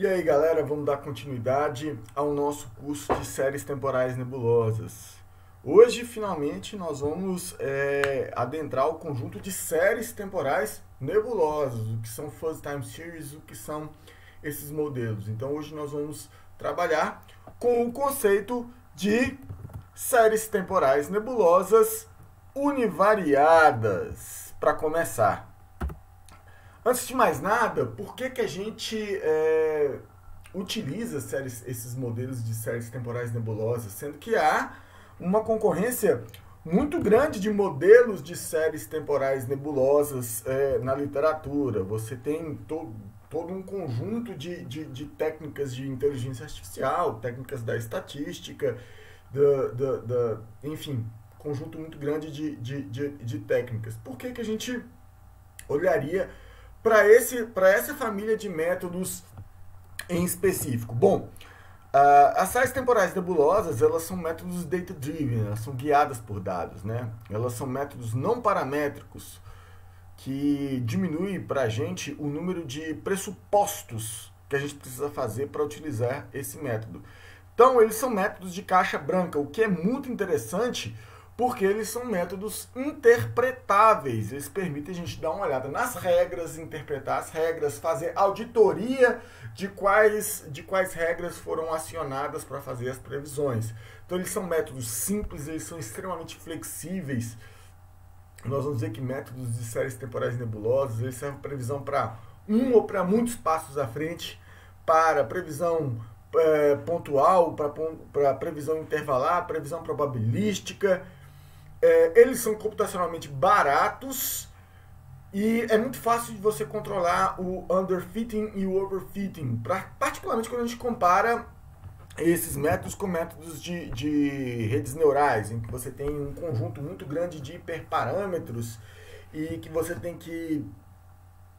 E aí galera, vamos dar continuidade ao nosso curso de séries temporais nebulosas. Hoje, finalmente, nós vamos é, adentrar o conjunto de séries temporais nebulosas, o que são Fuzz Time Series, o que são esses modelos. Então hoje nós vamos trabalhar com o conceito de séries temporais nebulosas univariadas, para começar. Antes de mais nada, por que, que a gente é, utiliza séries, esses modelos de séries temporais nebulosas, sendo que há uma concorrência muito grande de modelos de séries temporais nebulosas é, na literatura. Você tem to, todo um conjunto de, de, de, técnicas de inteligência artificial, técnicas da estatística, da, da, da enfim, conjunto muito grande de, de, de, de técnicas. Por que, que a gente olharia para essa família de métodos em específico? Bom, uh, as séries temporais nebulosas, elas são métodos data-driven, elas são guiadas por dados, né? Elas são métodos não paramétricos que diminuem para a gente o número de pressupostos que a gente precisa fazer para utilizar esse método. Então, eles são métodos de caixa branca, o que é muito interessante porque eles são métodos interpretáveis. Eles permitem a gente dar uma olhada nas regras, interpretar as regras, fazer auditoria de quais, de quais regras foram acionadas para fazer as previsões. Então, eles são métodos simples, eles são extremamente flexíveis. Nós vamos dizer que métodos de séries temporais nebulosas, eles servem previsão para um ou para muitos passos à frente, para previsão é, pontual, para previsão intervalar, previsão probabilística, é, eles são computacionalmente baratos e é muito fácil de você controlar o underfitting e o overfitting, pra, particularmente quando a gente compara esses métodos com métodos de, de redes neurais, em que você tem um conjunto muito grande de hiperparâmetros e que você tem que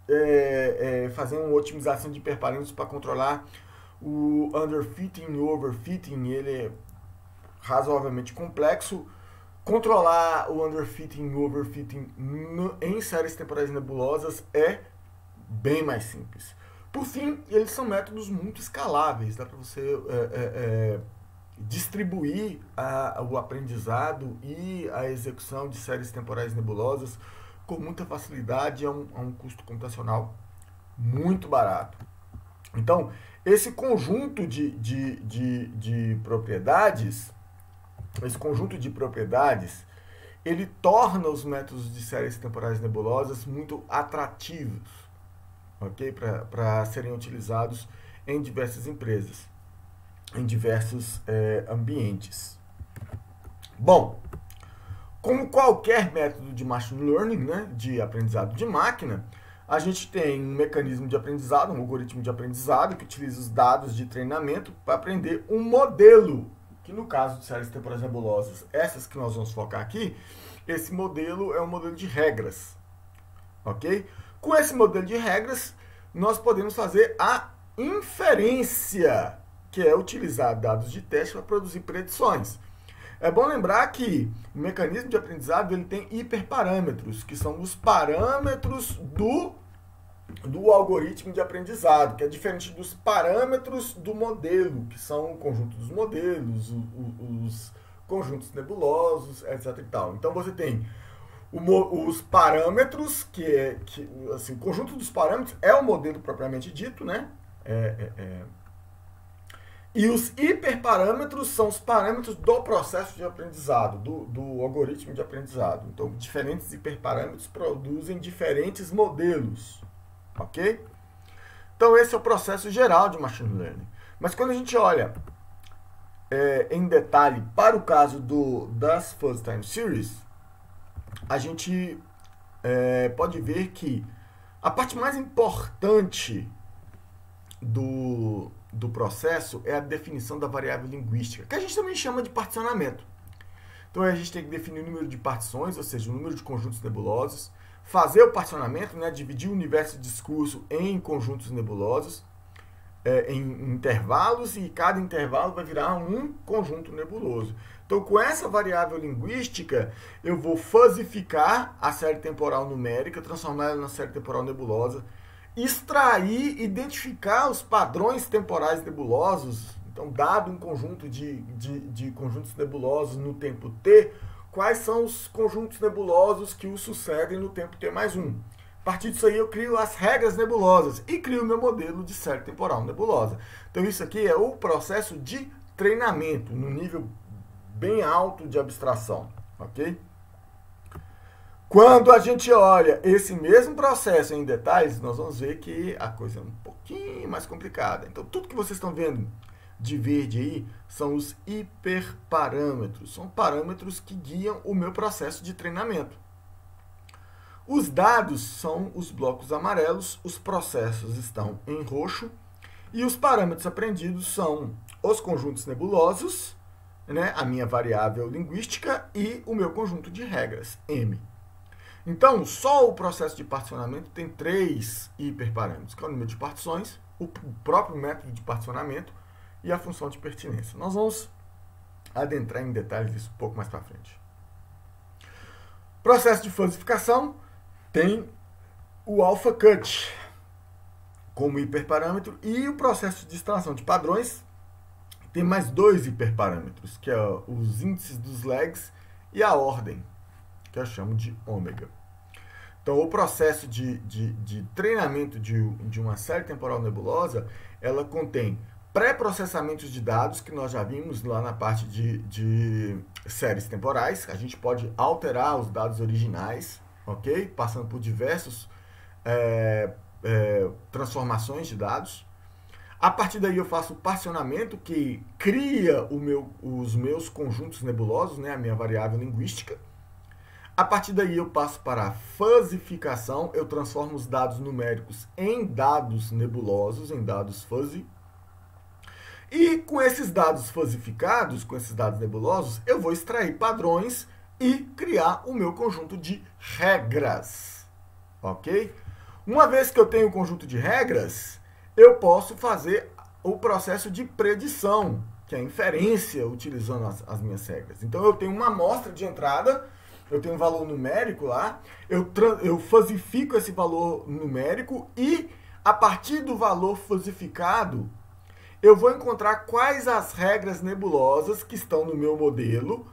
é, é, fazer uma otimização de hiperparâmetros para controlar o underfitting e o overfitting. Ele é razoavelmente complexo Controlar o underfitting e o overfitting no, em séries temporais nebulosas é bem mais simples. Por fim, eles são métodos muito escaláveis, dá para você é, é, é, distribuir a, o aprendizado e a execução de séries temporais nebulosas com muita facilidade a um, a um custo computacional muito barato. Então, esse conjunto de, de, de, de propriedades esse conjunto de propriedades, ele torna os métodos de séries temporais nebulosas muito atrativos, ok? Para serem utilizados em diversas empresas, em diversos é, ambientes. Bom, como qualquer método de machine learning, né, de aprendizado de máquina, a gente tem um mecanismo de aprendizado, um algoritmo de aprendizado que utiliza os dados de treinamento para aprender um modelo que no caso de séries temporais nebulosas, essas que nós vamos focar aqui, esse modelo é um modelo de regras, ok? Com esse modelo de regras, nós podemos fazer a inferência, que é utilizar dados de teste para produzir predições. É bom lembrar que o mecanismo de aprendizado ele tem hiperparâmetros, que são os parâmetros do do algoritmo de aprendizado, que é diferente dos parâmetros do modelo, que são o conjunto dos modelos, o, o, os conjuntos nebulosos, etc. E tal. Então você tem o, os parâmetros, que é que, assim, o conjunto dos parâmetros é o modelo propriamente dito, né? É, é, é. E os hiperparâmetros são os parâmetros do processo de aprendizado, do, do algoritmo de aprendizado. Então, diferentes hiperparâmetros produzem diferentes modelos. Ok? Então esse é o processo geral de Machine Learning. Mas quando a gente olha é, em detalhe para o caso do, das Fuzz Time Series, a gente é, pode ver que a parte mais importante do, do processo é a definição da variável linguística, que a gente também chama de particionamento. Então a gente tem que definir o número de partições, ou seja, o número de conjuntos nebulosos, fazer o particionamento, né, dividir o universo de discurso em conjuntos nebulosos, é, em intervalos, e cada intervalo vai virar um conjunto nebuloso. Então, com essa variável linguística, eu vou fuzzificar a série temporal numérica, transformar ela na série temporal nebulosa, extrair, identificar os padrões temporais nebulosos. Então, dado um conjunto de, de, de conjuntos nebulosos no tempo t, quais são os conjuntos nebulosos que o sucedem no tempo t mais 1. A partir disso aí eu crio as regras nebulosas e crio o meu modelo de série temporal nebulosa. Então isso aqui é o processo de treinamento no nível bem alto de abstração, ok? Quando a gente olha esse mesmo processo em detalhes, nós vamos ver que a coisa é um pouquinho mais complicada. Então, tudo que vocês estão vendo de verde aí são os hiperparâmetros. São parâmetros que guiam o meu processo de treinamento. Os dados são os blocos amarelos, os processos estão em roxo e os parâmetros aprendidos são os conjuntos nebulosos, né, a minha variável linguística e o meu conjunto de regras, M. Então, só o processo de particionamento tem três hiperparâmetros, que é o número de partições, o próprio método de particionamento e a função de pertinência. Nós vamos adentrar em detalhes disso um pouco mais para frente. Processo de falsificação tem o alpha cut como hiperparâmetro e o processo de extração de padrões tem mais dois hiperparâmetros, que é os índices dos lags e a ordem que eu chamo de ômega. Então, o processo de, de, de treinamento de, de uma série temporal nebulosa, ela contém pré-processamentos de dados, que nós já vimos lá na parte de, de séries temporais. A gente pode alterar os dados originais, ok? Passando por diversos é, é, transformações de dados. A partir daí eu faço o particionamento que cria meu, os meus conjuntos nebulosos, né, a minha variável linguística. A partir daí eu passo para a fuzzificação, eu transformo os dados numéricos em dados nebulosos, em dados fuzzy. E com esses dados fuzzificados, com esses dados nebulosos, eu vou extrair padrões e criar o meu conjunto de regras. Ok? Uma vez que eu tenho o um conjunto de regras, eu posso fazer o processo de predição, que é a inferência utilizando as, as minhas regras. Então eu tenho uma amostra de entrada eu tenho um valor numérico lá, eu, eu fasifico esse valor numérico e, a partir do valor fasificado, eu vou encontrar quais as regras nebulosas que estão no meu modelo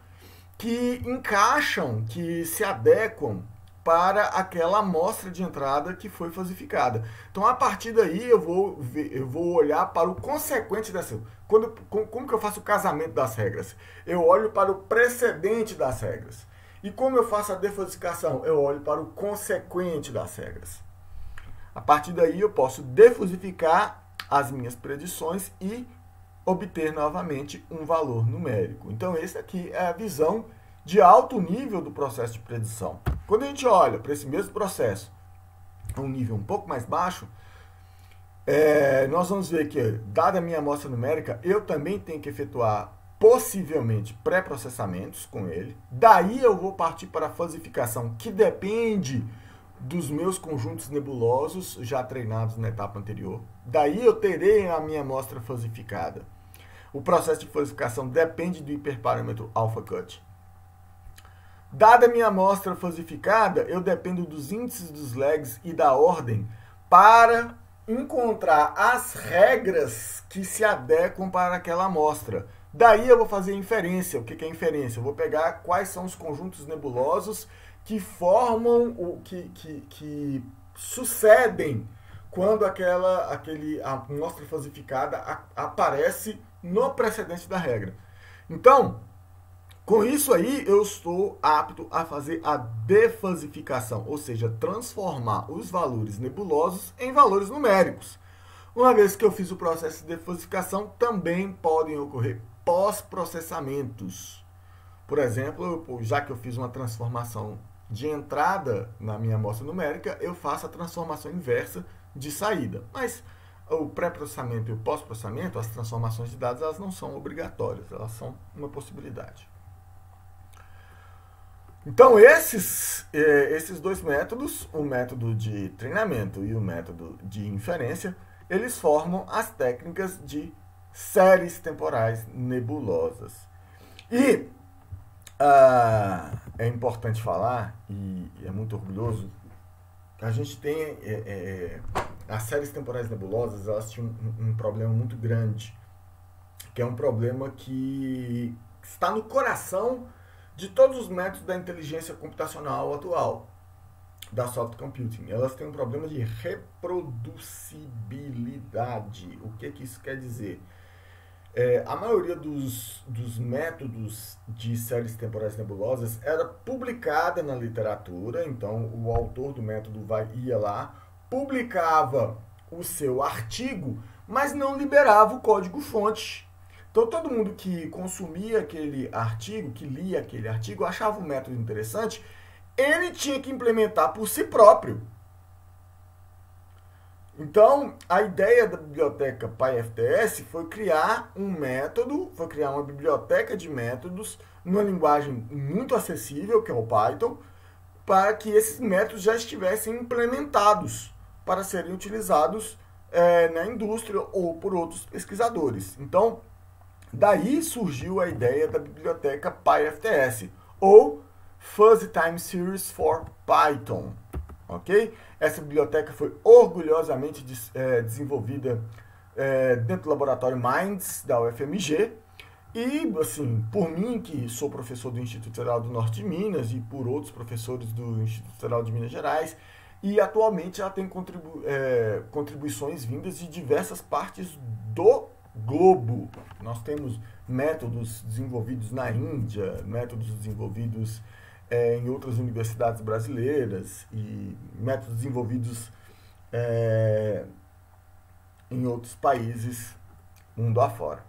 que encaixam, que se adequam para aquela amostra de entrada que foi fasificada. Então, a partir daí, eu vou, ver, eu vou olhar para o consequente dessa. Quando, como, como que eu faço o casamento das regras? Eu olho para o precedente das regras. E como eu faço a defosificação? Eu olho para o consequente das regras. A partir daí eu posso defusificar as minhas predições e obter novamente um valor numérico. Então, esse aqui é a visão de alto nível do processo de predição. Quando a gente olha para esse mesmo processo um nível um pouco mais baixo, é, nós vamos ver que, dada a minha amostra numérica, eu também tenho que efetuar possivelmente pré-processamentos com ele. Daí eu vou partir para a fasificação, que depende dos meus conjuntos nebulosos já treinados na etapa anterior. Daí eu terei a minha amostra fasificada. O processo de fasificação depende do hiperparâmetro alpha cut. Dada a minha amostra fasificada, eu dependo dos índices dos lags e da ordem para encontrar as regras que se adequam para aquela amostra. Daí eu vou fazer inferência. O que é inferência? Eu vou pegar quais são os conjuntos nebulosos que formam o que, que, que sucedem quando aquela aquele a amostra falsificada a, aparece no precedente da regra. Então, com isso aí eu estou apto a fazer a defasificação, ou seja, transformar os valores nebulosos em valores numéricos. Uma vez que eu fiz o processo de defasificação, também podem ocorrer pós-processamentos. Por exemplo, já que eu fiz uma transformação de entrada na minha amostra numérica, eu faço a transformação inversa de saída. Mas o pré-processamento e o pós-processamento, as transformações de dados, elas não são obrigatórias, elas são uma possibilidade. Então, esses, eh, esses dois métodos, o método de treinamento e o método de inferência, eles formam as técnicas de séries temporais nebulosas. E ah, é importante falar, e é muito orgulhoso, a gente tem é, é, as séries temporais nebulosas elas tinham um, um problema muito grande, que é um problema que está no coração de todos os métodos da inteligência computacional atual, da soft computing. Elas têm um problema de reproducibilidade. O que, que isso quer dizer? É, a maioria dos, dos métodos de séries temporais nebulosas era publicada na literatura, então o autor do método vai, ia lá, publicava o seu artigo, mas não liberava o código-fonte. Então todo mundo que consumia aquele artigo, que lia aquele artigo, achava o método interessante, ele tinha que implementar por si próprio. Então, a ideia da biblioteca PyFTS foi criar um método, foi criar uma biblioteca de métodos numa linguagem muito acessível, que é o Python, para que esses métodos já estivessem implementados para serem utilizados é, na indústria ou por outros pesquisadores. Então, daí surgiu a ideia da biblioteca PyFTS, ou Fuzzy Time Series for Python ok? Essa biblioteca foi orgulhosamente des, é, desenvolvida é, dentro do laboratório Minds da UFMG e, assim, por mim, que sou professor do Instituto Federal do Norte de Minas e por outros professores do Instituto Federal de Minas Gerais, e atualmente ela tem contribu é, contribuições vindas de diversas partes do globo. Nós temos métodos desenvolvidos na Índia, métodos desenvolvidos é, em outras universidades brasileiras e métodos desenvolvidos é, em outros países mundo afora.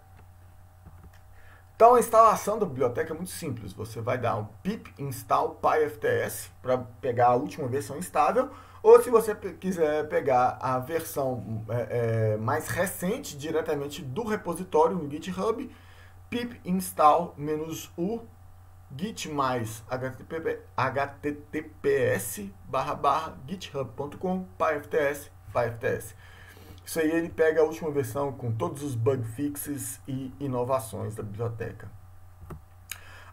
Então a instalação da biblioteca é muito simples. Você vai dar um pip install pyfts para pegar a última versão estável, ou se você quiser pegar a versão é, é, mais recente diretamente do repositório no GitHub, pip install-u git mais http, https barra barra github.com pyfts pyfts. Isso aí ele pega a última versão com todos os bug fixes e inovações da biblioteca.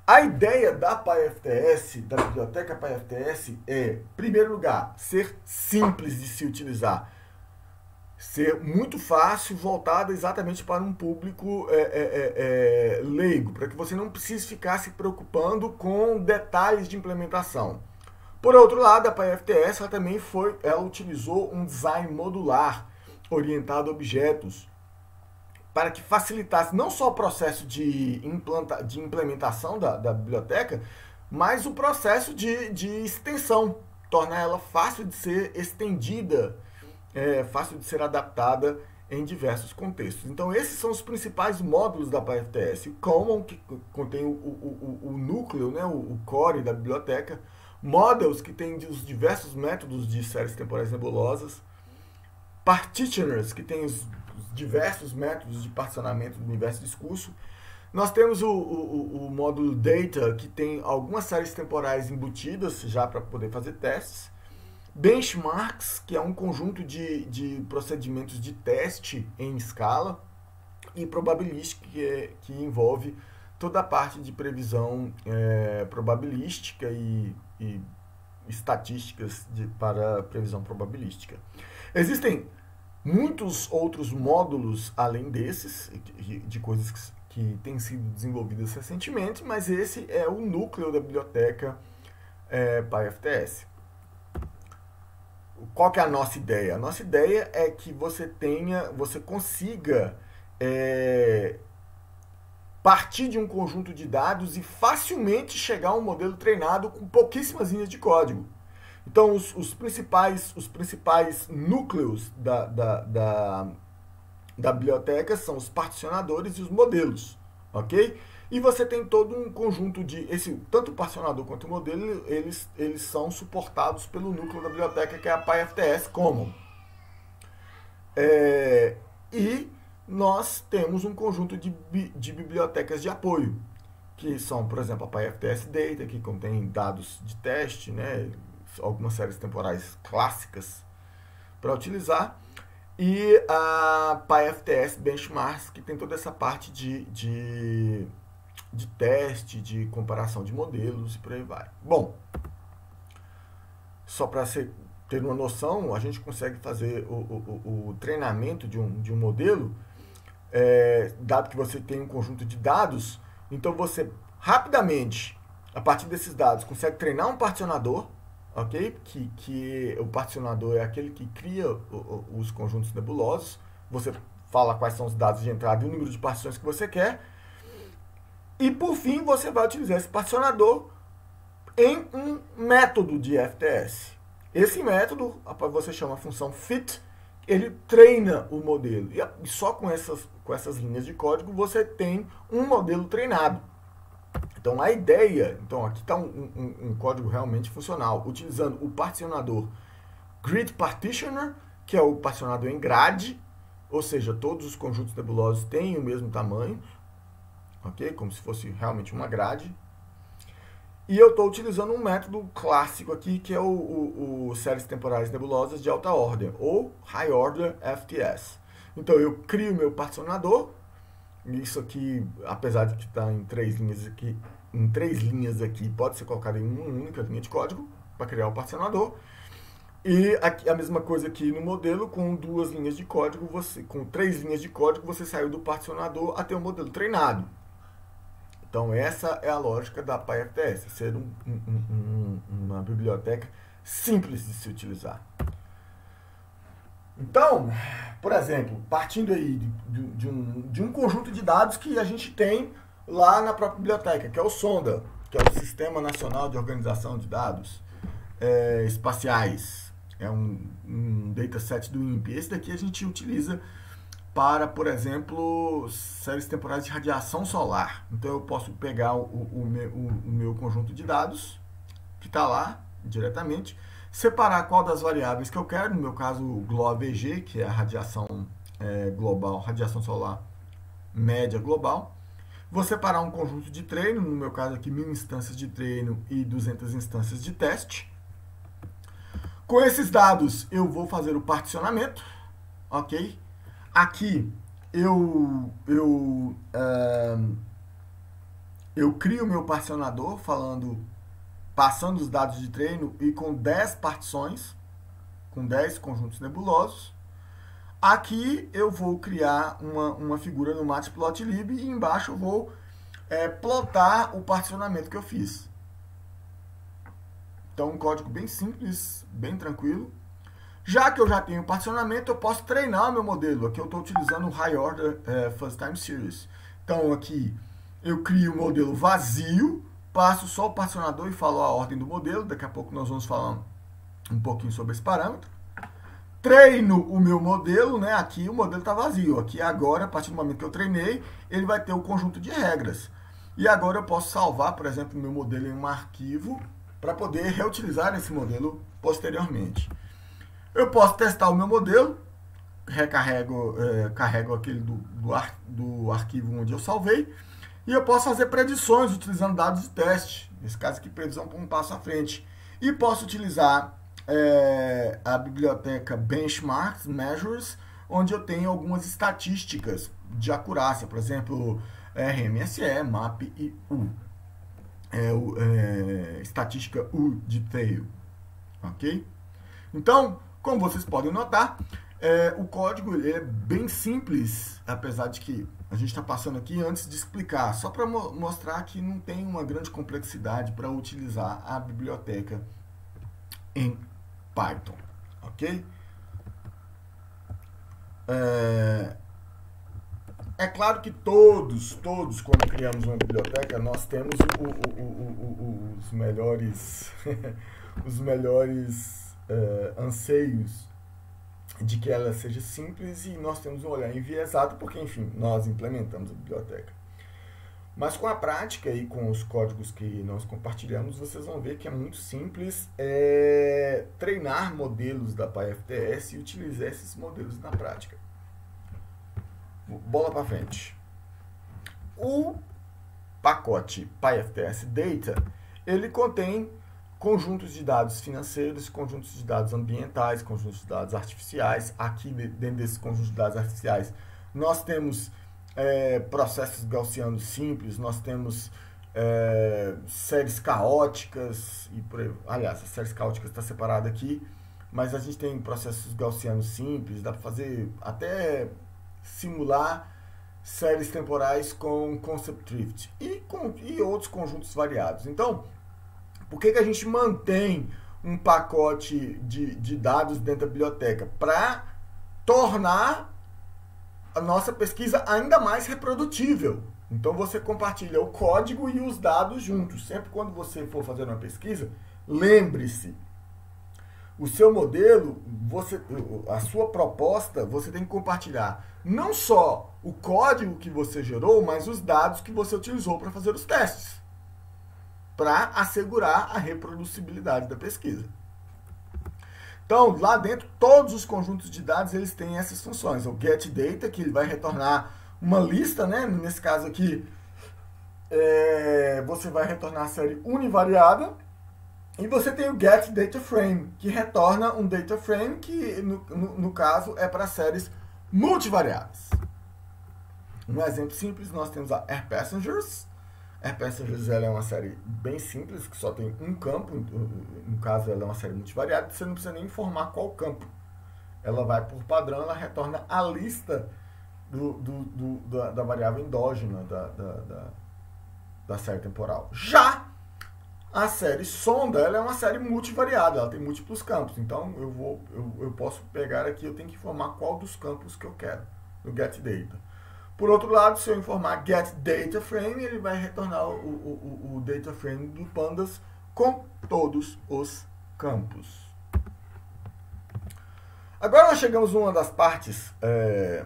A ideia da PyFTS, da biblioteca PyFTS, é, em primeiro lugar, ser simples de se utilizar ser muito fácil, voltada exatamente para um público é, é, é, é, leigo, para que você não precise ficar se preocupando com detalhes de implementação. Por outro lado, a PyFTS ela também foi, ela utilizou um design modular orientado a objetos para que facilitasse não só o processo de, implanta, de implementação da, da biblioteca, mas o processo de, de extensão, tornar ela fácil de ser estendida é fácil de ser adaptada em diversos contextos. Então, esses são os principais módulos da PyFTS. O Common, que contém o, o, o, núcleo, né, o, core da biblioteca. Models, que tem os diversos métodos de séries temporais nebulosas. Partitioners, que tem os, os diversos métodos de particionamento do universo discurso. Nós temos o, o módulo Data, que tem algumas séries temporais embutidas já para poder fazer testes. Benchmarks, que é um conjunto de, de procedimentos de teste em escala, e probabilística, que, é, que envolve toda a parte de previsão é, probabilística e, e estatísticas de, para previsão probabilística. Existem muitos outros módulos além desses, de, coisas que, que têm sido desenvolvidas recentemente, mas esse é o núcleo da biblioteca é, PyFTS qual que é a nossa ideia? A nossa ideia é que você tenha, você consiga é, partir de um conjunto de dados e facilmente chegar a um modelo treinado com pouquíssimas linhas de código. Então, os, os principais, os principais núcleos da, da, da, da biblioteca são os particionadores e os modelos, ok? E você tem todo um conjunto de. Esse, tanto o particionador quanto o modelo, eles, eles são suportados pelo núcleo da biblioteca, que é a PyFTS Common. É, e nós temos um conjunto de, de bibliotecas de apoio, que são, por exemplo, a PyFTS Data, que contém dados de teste, né, algumas séries temporais clássicas para utilizar, e a PyFTS Benchmarks, que tem toda essa parte de, de de teste, de comparação de modelos e por aí vai. Bom, só para ter uma noção, a gente consegue fazer o, o, o treinamento de um, de um modelo, é, dado que você tem um conjunto de dados, então você rapidamente, a partir desses dados, consegue treinar um particionador, ok? Que, que o particionador é aquele que cria o, os conjuntos nebulosos. Você fala quais são os dados de entrada e o número de partições que você quer. E por fim, você vai utilizar esse particionador em um método de FTS. Esse método, você chama a função fit, ele treina o modelo. E só com essas, com essas linhas de código você tem um modelo treinado. Então a ideia, então aqui está um, um, um, código realmente funcional, utilizando o particionador Grid Partitioner, que é o particionador em grade, ou seja, todos os conjuntos nebulosos têm o mesmo tamanho, ok? Como se fosse realmente uma grade. E eu estou utilizando um método clássico aqui, que é o, o, o, séries temporais nebulosas de alta ordem, ou High Order FTS. Então eu crio meu particionador, isso aqui, apesar de que está em três linhas aqui, em três linhas aqui, pode ser colocado em uma única linha de código para criar o particionador. E aqui, a mesma coisa aqui no modelo, com duas linhas de código, você, com três linhas de código, você saiu do particionador até o modelo treinado. Então, essa é a lógica da PyFTS, ser um, um, um, uma biblioteca simples de se utilizar. Então, por exemplo, partindo aí de, de, um, de um conjunto de dados que a gente tem lá na própria biblioteca, que é o SONDA, que é o Sistema Nacional de Organização de Dados é, Espaciais. É um, um dataset do INPE. Esse daqui a gente utiliza para, por exemplo, séries temporais de radiação solar. Então eu posso pegar o, o, meu, o, o meu conjunto de dados, que está lá diretamente, separar qual das variáveis que eu quero, no meu caso o GLOVG, que é a radiação é, global, radiação solar média global. Vou separar um conjunto de treino, no meu caso aqui mil instâncias de treino e 200 instâncias de teste. Com esses dados eu vou fazer o particionamento, ok? Aqui eu, eu, eu crio meu particionador falando, passando os dados de treino e com 10 partições, com 10 conjuntos nebulosos. Aqui eu vou criar uma, uma figura no Matplotlib e embaixo eu vou é, plotar o particionamento que eu fiz. Então, um código bem simples, bem tranquilo. Já que eu já tenho particionamento, eu posso treinar o meu modelo. Aqui eu estou utilizando o High Order é, First Time Series. Então aqui eu crio o um modelo vazio, passo só o particionador e falo a ordem do modelo. Daqui a pouco nós vamos falar um pouquinho sobre esse parâmetro. Treino o meu modelo, né? Aqui o modelo está vazio. Aqui agora, a partir do momento que eu treinei, ele vai ter o um conjunto de regras. E agora eu posso salvar, por exemplo, o meu modelo em um arquivo para poder reutilizar esse modelo posteriormente. Eu posso testar o meu modelo, recarrego, é, carrego aquele do, do, ar, do arquivo onde eu salvei, e eu posso fazer predições utilizando dados de teste, nesse caso aqui, previsão para um passo à frente. E posso utilizar é, a biblioteca Benchmarks Measures, onde eu tenho algumas estatísticas de acurácia, por exemplo, RMSE, MAP e U. É, é, estatística U de tail, ok? Então, como vocês podem notar, é, o código ele é bem simples, apesar de que a gente está passando aqui antes de explicar, só para mo mostrar que não tem uma grande complexidade para utilizar a biblioteca em Python, ok? É, é claro que todos, todos, quando criamos uma biblioteca, nós temos o, o, o, os melhores, os melhores uh, anseios de que ela seja simples e nós temos um olhar enviesado, porque, enfim, nós implementamos a biblioteca. Mas com a prática e com os códigos que nós compartilhamos, vocês vão ver que é muito simples é, treinar modelos da PyFTS e utilizar esses modelos na prática. Bola para frente. O pacote PyFTS Data, ele contém conjuntos de dados financeiros, conjuntos de dados ambientais, conjuntos de dados artificiais. Aqui, dentro desses conjuntos de dados artificiais, nós temos é, processos gaussianos simples, nós temos é, séries caóticas, e por aliás, as séries caóticas está separada aqui, mas a gente tem processos gaussianos simples, dá para fazer até simular séries temporais com concept drift e, com, e outros conjuntos variados. Então, por que, que a gente mantém um pacote de, de dados dentro da biblioteca? Para tornar a nossa pesquisa ainda mais reprodutível. Então você compartilha o código e os dados juntos. Sempre quando você for fazer uma pesquisa, lembre-se, o seu modelo, você, a sua proposta, você tem que compartilhar não só o código que você gerou, mas os dados que você utilizou para fazer os testes, para assegurar a reproducibilidade da pesquisa. Então, lá dentro, todos os conjuntos de dados eles têm essas funções. O getData, que ele vai retornar uma lista, né? Nesse caso aqui, é, você vai retornar a série univariada. E você tem o getDataFrame, que retorna um data frame que, no, no, no caso, é para séries multivariadas. Um exemplo simples, nós temos a Air Passengers ela é uma série bem simples, que só tem um campo. No caso, ela é uma série multivariada. Você não precisa nem informar qual campo. Ela vai por padrão, ela retorna a lista do, do, do da, da, variável endógena da, da, da, da série temporal. Já a série sonda, ela é uma série multivariada, ela tem múltiplos campos. Então eu vou, eu, eu posso pegar aqui, eu tenho que informar qual dos campos que eu quero no getData. Por outro lado, se eu informar getDataFrame, ele vai retornar o, o, o, o dataframe do Pandas com todos os campos. Agora nós chegamos a uma das partes, é,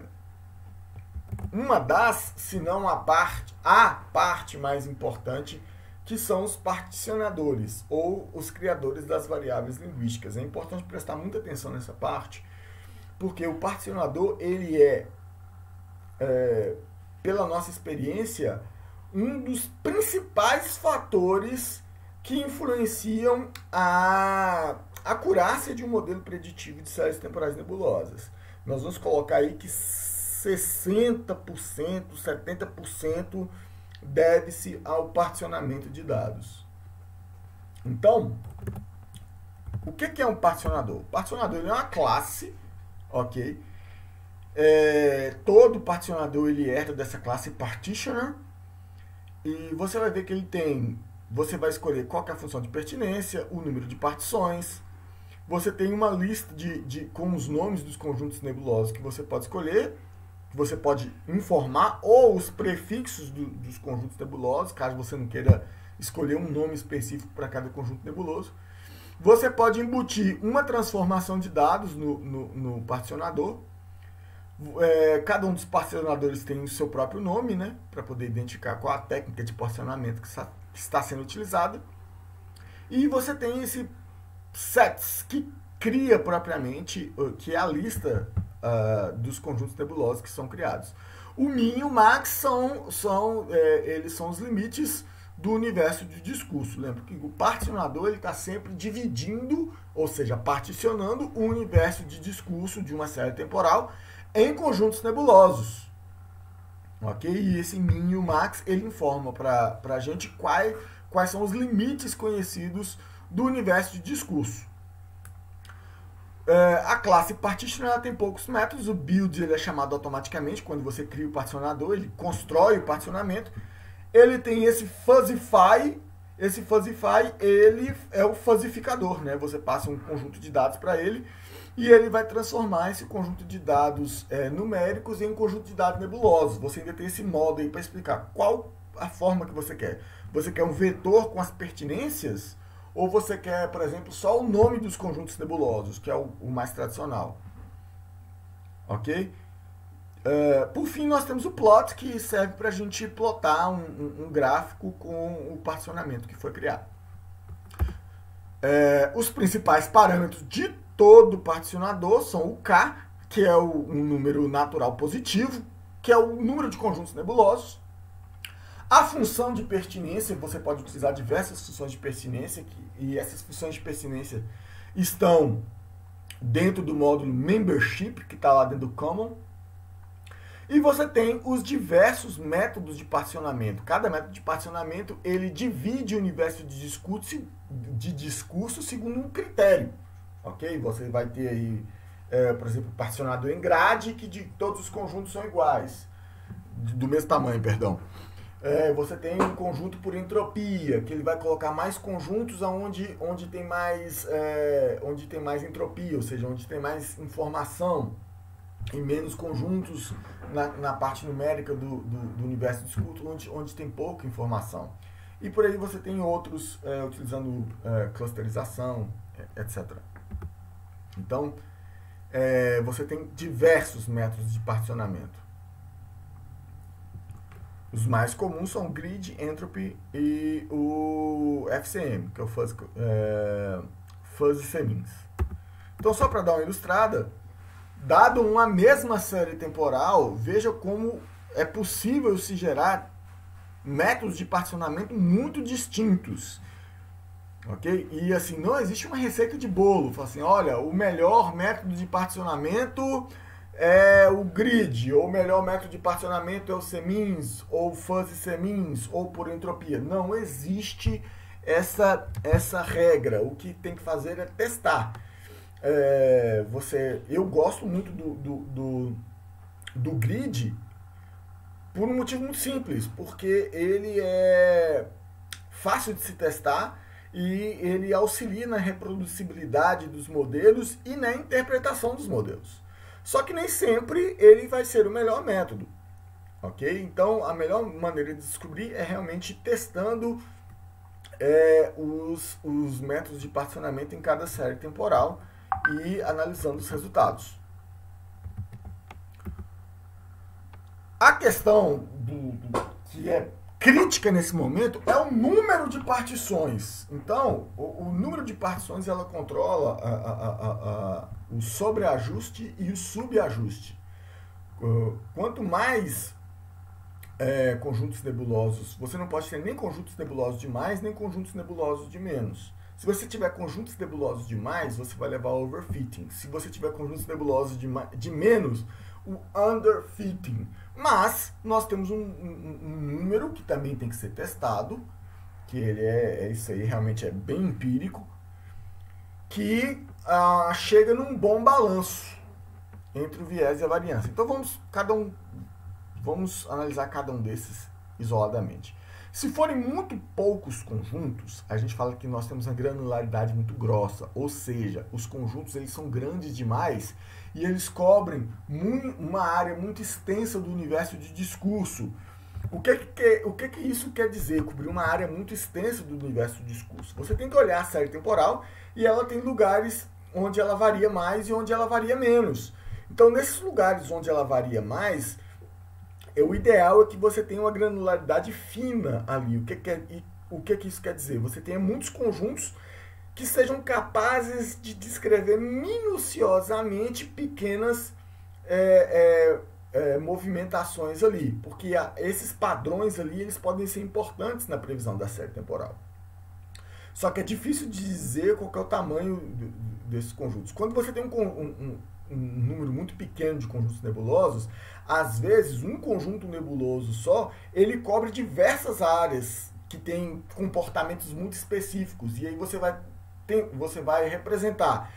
uma das, se não a parte, a parte mais importante que são os particionadores ou os criadores das variáveis linguísticas. É importante prestar muita atenção nessa parte, porque o particionador ele é, é pela nossa experiência, um dos principais fatores que influenciam a acurácia de um modelo preditivo de séries temporais nebulosas. Nós vamos colocar aí que 60%, 70% deve-se ao particionamento de dados. Então, o que é um particionador? O particionador é uma classe, ok? É, todo particionador ele herda dessa classe partitioner e você vai ver que ele tem, você vai escolher qual é a função de pertinência, o número de partições, você tem uma lista de, de com os nomes dos conjuntos nebulosos que você pode escolher você pode informar ou os prefixos do, dos conjuntos nebulosos, caso você não queira escolher um nome específico para cada conjunto nebuloso. Você pode embutir uma transformação de dados no, no, no particionador. É, cada um dos particionadores tem o seu próprio nome, né? Para poder identificar qual a técnica de particionamento que está, sendo utilizada. E você tem esse sets que cria propriamente, que é a lista uh, dos conjuntos nebulosos que são criados. O min e o max são, são, é, eles são os limites do universo de discurso. Lembra que o particionador está sempre dividindo, ou seja, particionando o universo de discurso de uma série temporal em conjuntos nebulosos. Ok? E esse min e o max ele informa para a gente quais, quais são os limites conhecidos do universo de discurso. É, a classe partition tem poucos métodos. O build ele é chamado automaticamente quando você cria o particionador, ele constrói o particionamento. Ele tem esse fuzzify. Esse fuzzify ele é o fuzzificador, né? Você passa um conjunto de dados para ele e ele vai transformar esse conjunto de dados é, numéricos em um conjunto de dados nebulosos. Você ainda tem esse modo aí para explicar qual a forma que você quer. Você quer um vetor com as pertinências? Ou você quer, por exemplo, só o nome dos conjuntos nebulosos, que é o, o mais tradicional. Ok? Uh, por fim, nós temos o plot, que serve para a gente plotar um, um, um, gráfico com o particionamento que foi criado. Uh, os principais parâmetros de todo particionador são o K, que é o, um número natural positivo, que é o número de conjuntos nebulosos, a função de pertinência, você pode utilizar diversas funções de pertinência, e essas funções de pertinência estão dentro do módulo Membership, que está lá dentro do Common. E você tem os diversos métodos de particionamento. Cada método de particionamento, ele divide o universo de discurso, de discurso segundo um critério. Ok? Você vai ter aí, é, por exemplo, particionado em grade, que de todos os conjuntos são iguais, do mesmo tamanho, perdão. É, você tem um conjunto por entropia, que ele vai colocar mais conjuntos aonde, onde, tem mais, é, onde tem mais entropia, ou seja, onde tem mais informação, e menos conjuntos na, na parte numérica do, do, do universo discurso, onde, onde tem pouca informação. E por aí você tem outros é, utilizando é, clusterização, etc. Então, é, você tem diversos métodos de particionamento. Os mais comuns são grid, entropy e o FCM, que é o Fuzzy, é, fuzzy Semins. Então, só para dar uma ilustrada, dado uma mesma série temporal, veja como é possível se gerar métodos de particionamento muito distintos. Ok? E assim, não existe uma receita de bolo. Fala assim, olha, o melhor método de particionamento é o grid, ou o melhor método de particionamento é o semins, ou fuzzy semins, ou por entropia. Não existe essa, essa regra. O que tem que fazer é testar. É, você, eu gosto muito do, do, do, do grid por um motivo muito simples, porque ele é fácil de se testar e ele auxilia na reproducibilidade dos modelos e na interpretação dos modelos. Só que nem sempre ele vai ser o melhor método. Ok? Então, a melhor maneira de descobrir é realmente testando é, os, os métodos de particionamento em cada série temporal e analisando os resultados. A questão do, do, que é crítica nesse momento é o número de partições. Então, o, o número de partições ela controla a, a, a, o sobreajuste e o subajuste. Uh, quanto mais é, conjuntos nebulosos, você não pode ter nem conjuntos nebulosos de mais, nem conjuntos nebulosos de menos. Se você tiver conjuntos nebulosos de mais, você vai levar overfitting. Se você tiver conjuntos nebulosos de, de menos, o underfitting. Mas nós temos um, um, um, número que também tem que ser testado, que ele é, é isso aí realmente é bem empírico, que ah, chega num bom balanço entre o viés e a variância. Então vamos cada um vamos analisar cada um desses isoladamente. Se forem muito poucos conjuntos, a gente fala que nós temos uma granularidade muito grossa, ou seja, os conjuntos eles são grandes demais e eles cobrem uma área muito extensa do universo de discurso. O que, que, o que, que isso quer dizer? Cobrir uma área muito extensa do universo de discurso. Você tem que olhar a série temporal e ela tem lugares onde ela varia mais e onde ela varia menos. Então, nesses lugares onde ela varia mais, é, o ideal é que você tenha uma granularidade fina ali. O que, que, é, o que, que isso quer dizer? Você tenha muitos conjuntos que sejam capazes de descrever minuciosamente pequenas é, é, é, movimentações ali, porque a, esses padrões ali eles podem ser importantes na previsão da série temporal. Só que é difícil dizer qual é o tamanho desses conjuntos. Quando você tem um, um, um número muito pequeno de conjuntos nebulosos, às vezes um conjunto nebuloso só ele cobre diversas áreas que têm comportamentos muito específicos e aí você vai tem, você vai representar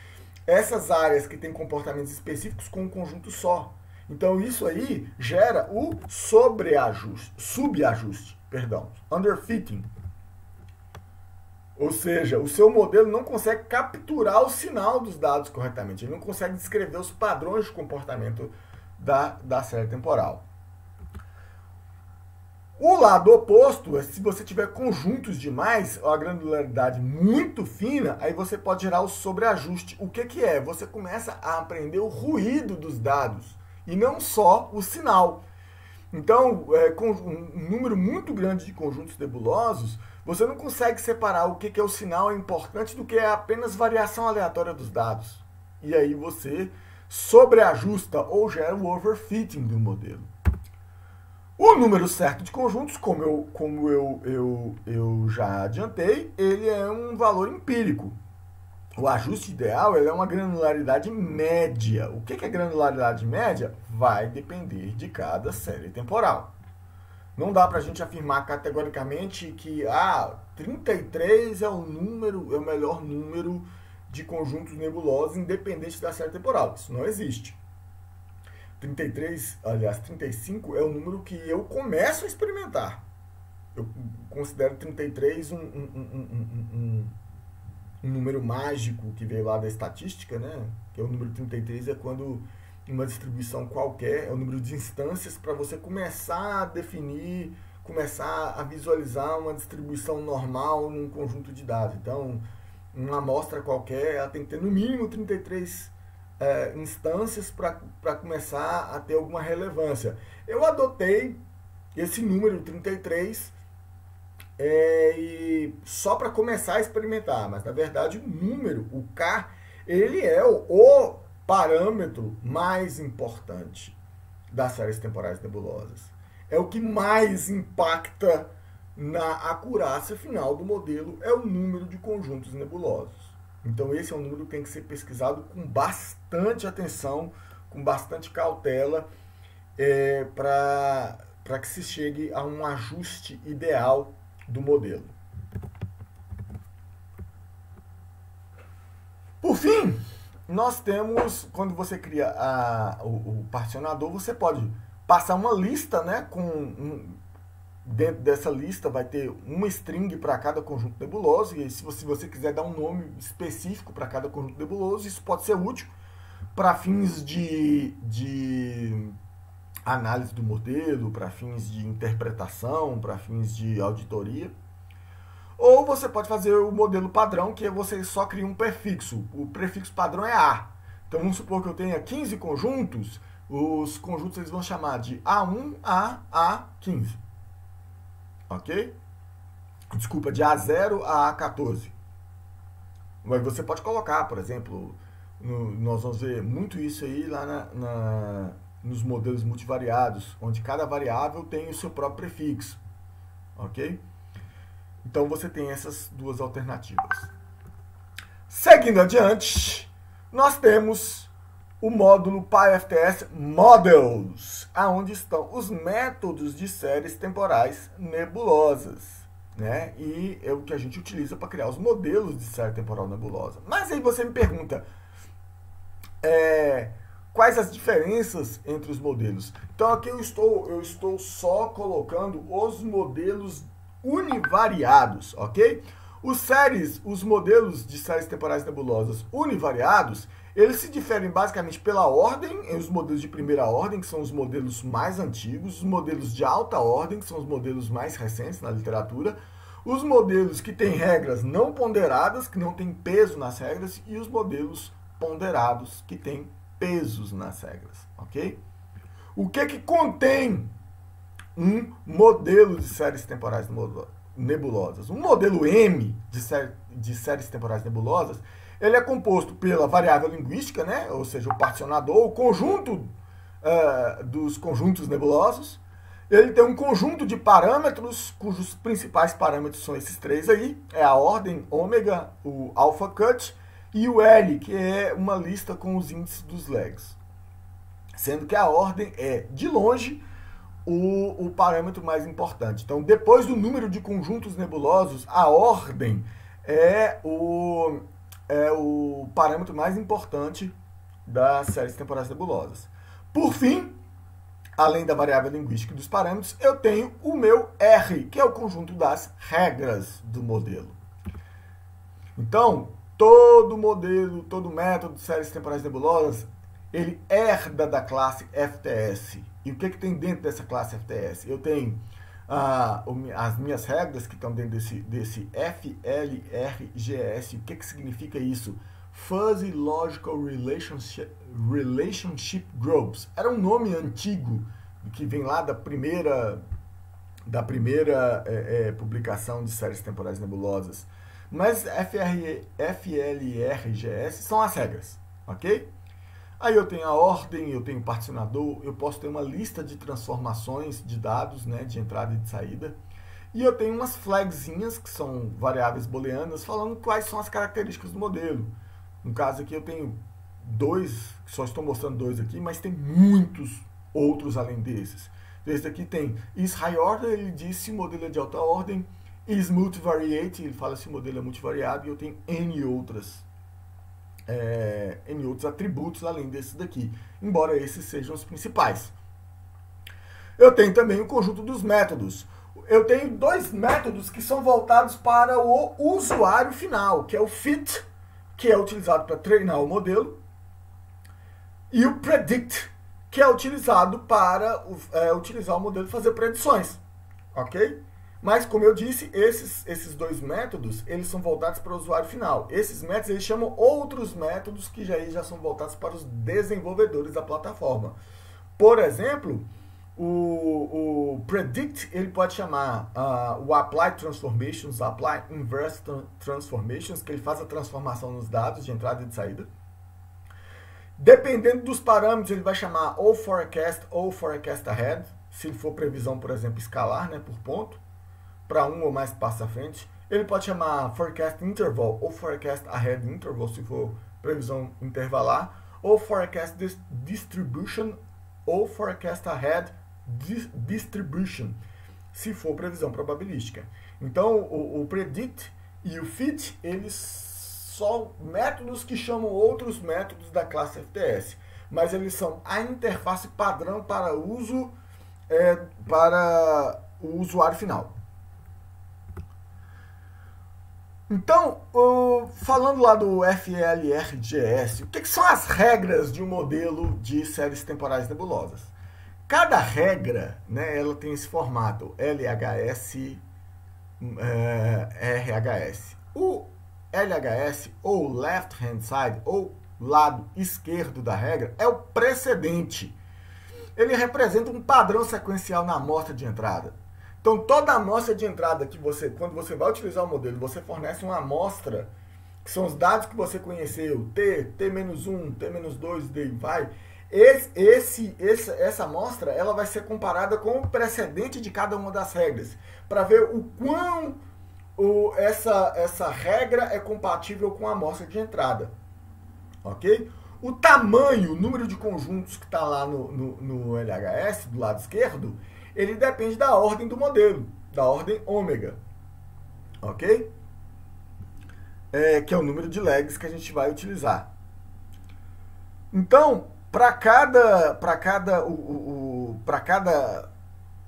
essas áreas que têm comportamentos específicos com um conjunto só. Então isso aí gera o sobreajuste, subajuste, perdão, underfitting. Ou seja, o seu modelo não consegue capturar o sinal dos dados corretamente, ele não consegue descrever os padrões de comportamento da, da série temporal. O lado oposto é se você tiver conjuntos demais, a granularidade muito fina, aí você pode gerar o sobreajuste. O que, que é? Você começa a aprender o ruído dos dados e não só o sinal. Então, é, com um número muito grande de conjuntos nebulosos, você não consegue separar o que, que é o sinal importante do que é apenas variação aleatória dos dados. E aí você sobreajusta ou gera o overfitting do modelo. O número certo de conjuntos, como eu, como eu, eu, eu já adiantei, ele é um valor empírico. O ajuste ideal é uma granularidade média. O que é granularidade média? Vai depender de cada série temporal. Não dá para a gente afirmar categoricamente que ah, 33 é o número, é o melhor número de conjuntos nebulosos independente da série temporal. Isso não existe. 33, aliás, 35 é o número que eu começo a experimentar. Eu considero 33 um, um, um, um, número mágico que veio lá da estatística, né? Que é o número 33 é quando uma distribuição qualquer, é o número de instâncias para você começar a definir, começar a visualizar uma distribuição normal num conjunto de dados. Então, uma amostra qualquer, ela tem que ter no mínimo 33 é, instâncias para começar a ter alguma relevância. Eu adotei esse número 33 é, e só para começar a experimentar, mas na verdade o número, o K, ele é o, o parâmetro mais importante das séries temporais nebulosas. É o que mais impacta na acurácia final do modelo, é o número de conjuntos nebulosos. Então esse é um número que tem que ser pesquisado com bastante atenção, com bastante cautela, é, para que se chegue a um ajuste ideal do modelo. Por fim, nós temos, quando você cria a, o, o, particionador, você pode passar uma lista, né? Com um, dentro dessa lista vai ter uma string para cada conjunto nebuloso, e se você, se você quiser dar um nome específico para cada conjunto nebuloso, isso pode ser útil para fins de, de análise do modelo, para fins de interpretação, para fins de auditoria. Ou você pode fazer o modelo padrão, que é você só cria um prefixo. O prefixo padrão é A. Então vamos supor que eu tenha 15 conjuntos, os conjuntos eles vão chamar de A1 a A15. Ok? Desculpa, de A0 a A14. Mas você pode colocar, por exemplo, no, nós vamos ver muito isso aí lá na, na, nos modelos multivariados, onde cada variável tem o seu próprio prefixo. Ok? Então você tem essas duas alternativas. Seguindo adiante, nós temos o módulo PyFTS Models, aonde estão os métodos de séries temporais nebulosas. Né? E é o que a gente utiliza para criar os modelos de série temporal nebulosa. Mas aí você me pergunta, é, quais as diferenças entre os modelos? Então aqui eu estou, eu estou só colocando os modelos univariados, ok? Os séries, os modelos de séries temporais nebulosas univariados, eles se diferem basicamente pela ordem, os modelos de primeira ordem, que são os modelos mais antigos, os modelos de alta ordem, que são os modelos mais recentes na literatura, os modelos que têm regras não ponderadas, que não têm peso nas regras, e os modelos ponderados, que têm pesos nas regras, ok? O que que contém um modelo de séries temporais nebulosas. Um modelo M de, sé de séries temporais nebulosas, ele é composto pela variável linguística, né? ou seja, o particionador, o conjunto uh, dos conjuntos nebulosos. Ele tem um conjunto de parâmetros, cujos principais parâmetros são esses três aí, é a ordem ômega, o alpha cut e o L, que é uma lista com os índices dos legs. Sendo que a ordem é, de longe, o, o parâmetro mais importante. Então, depois do número de conjuntos nebulosos, a ordem é o, é o parâmetro mais importante das séries temporais nebulosas. Por fim, além da variável linguística e dos parâmetros, eu tenho o meu R, que é o conjunto das regras do modelo. Então, todo modelo, todo método de séries temporais nebulosas, ele herda da classe FTS. E o que, que tem dentro dessa classe FTS? Eu tenho ah, as minhas regras que estão dentro desse, desse FLRGS. O que, que significa isso? Fuzzy Logical Relationship, Relationship Groups. Era um nome antigo que vem lá da primeira da primeira é, é, publicação de séries temporais nebulosas. Mas FR, FLRGS são as regras, ok? Aí eu tenho a ordem, eu tenho o particionador, eu posso ter uma lista de transformações de dados, né, de entrada e de saída. E eu tenho umas flagzinhas, que são variáveis booleanas, falando quais são as características do modelo. No caso aqui eu tenho dois, só estou mostrando dois aqui, mas tem muitos outros além desses. Esse aqui tem is high order, ele diz se o modelo é de alta ordem, is multivariate, ele fala se o modelo é multivariado, e eu tenho N outras é, N outros atributos além desses daqui, embora esses sejam os principais. Eu tenho também o conjunto dos métodos. Eu tenho dois métodos que são voltados para o usuário final, que é o fit, que é utilizado para treinar o modelo, e o predict, que é utilizado para é, utilizar o modelo e fazer predições. Ok? Mas, como eu disse, esses, esses dois métodos, eles são voltados para o usuário final. Esses métodos, eles chamam outros métodos que já, já são voltados para os desenvolvedores da plataforma. Por exemplo, o, o predict, ele pode chamar uh, o apply transformations, apply inverse transformations, que ele faz a transformação nos dados de entrada e de saída. Dependendo dos parâmetros, ele vai chamar ou forecast ou forecast ahead, se for previsão, por exemplo, escalar, né, por ponto para um ou mais passos à frente. Ele pode chamar forecast interval ou forecast ahead interval, se for previsão intervalar, ou forecast distribution ou forecast ahead distribution, se for previsão probabilística. Então, o, o predict e o fit, eles são métodos que chamam outros métodos da classe FTS, mas eles são a interface padrão para uso é, para o usuário final. Então, falando lá do FLRGS, o que, que, são as regras de um modelo de séries temporais nebulosas? Cada regra, né, ela tem esse formato LHS, é, RHS. O LHS, ou left hand side, ou lado esquerdo da regra, é o precedente. Ele representa um padrão sequencial na amostra de entrada. Então, toda amostra de entrada que você, quando você vai utilizar o modelo, você fornece uma amostra, que são os dados que você conheceu, T, T-1, T-2, D, vai. Esse, esse, esse, essa amostra ela vai ser comparada com o precedente de cada uma das regras, para ver o quão o, essa, essa regra é compatível com a amostra de entrada. Ok? O tamanho, o número de conjuntos que está lá no, no, no LHS, do lado esquerdo, ele depende da ordem do modelo, da ordem ômega. Ok? É, que é o número de legs que a gente vai utilizar. Então, para cada, para cada, o, o para cada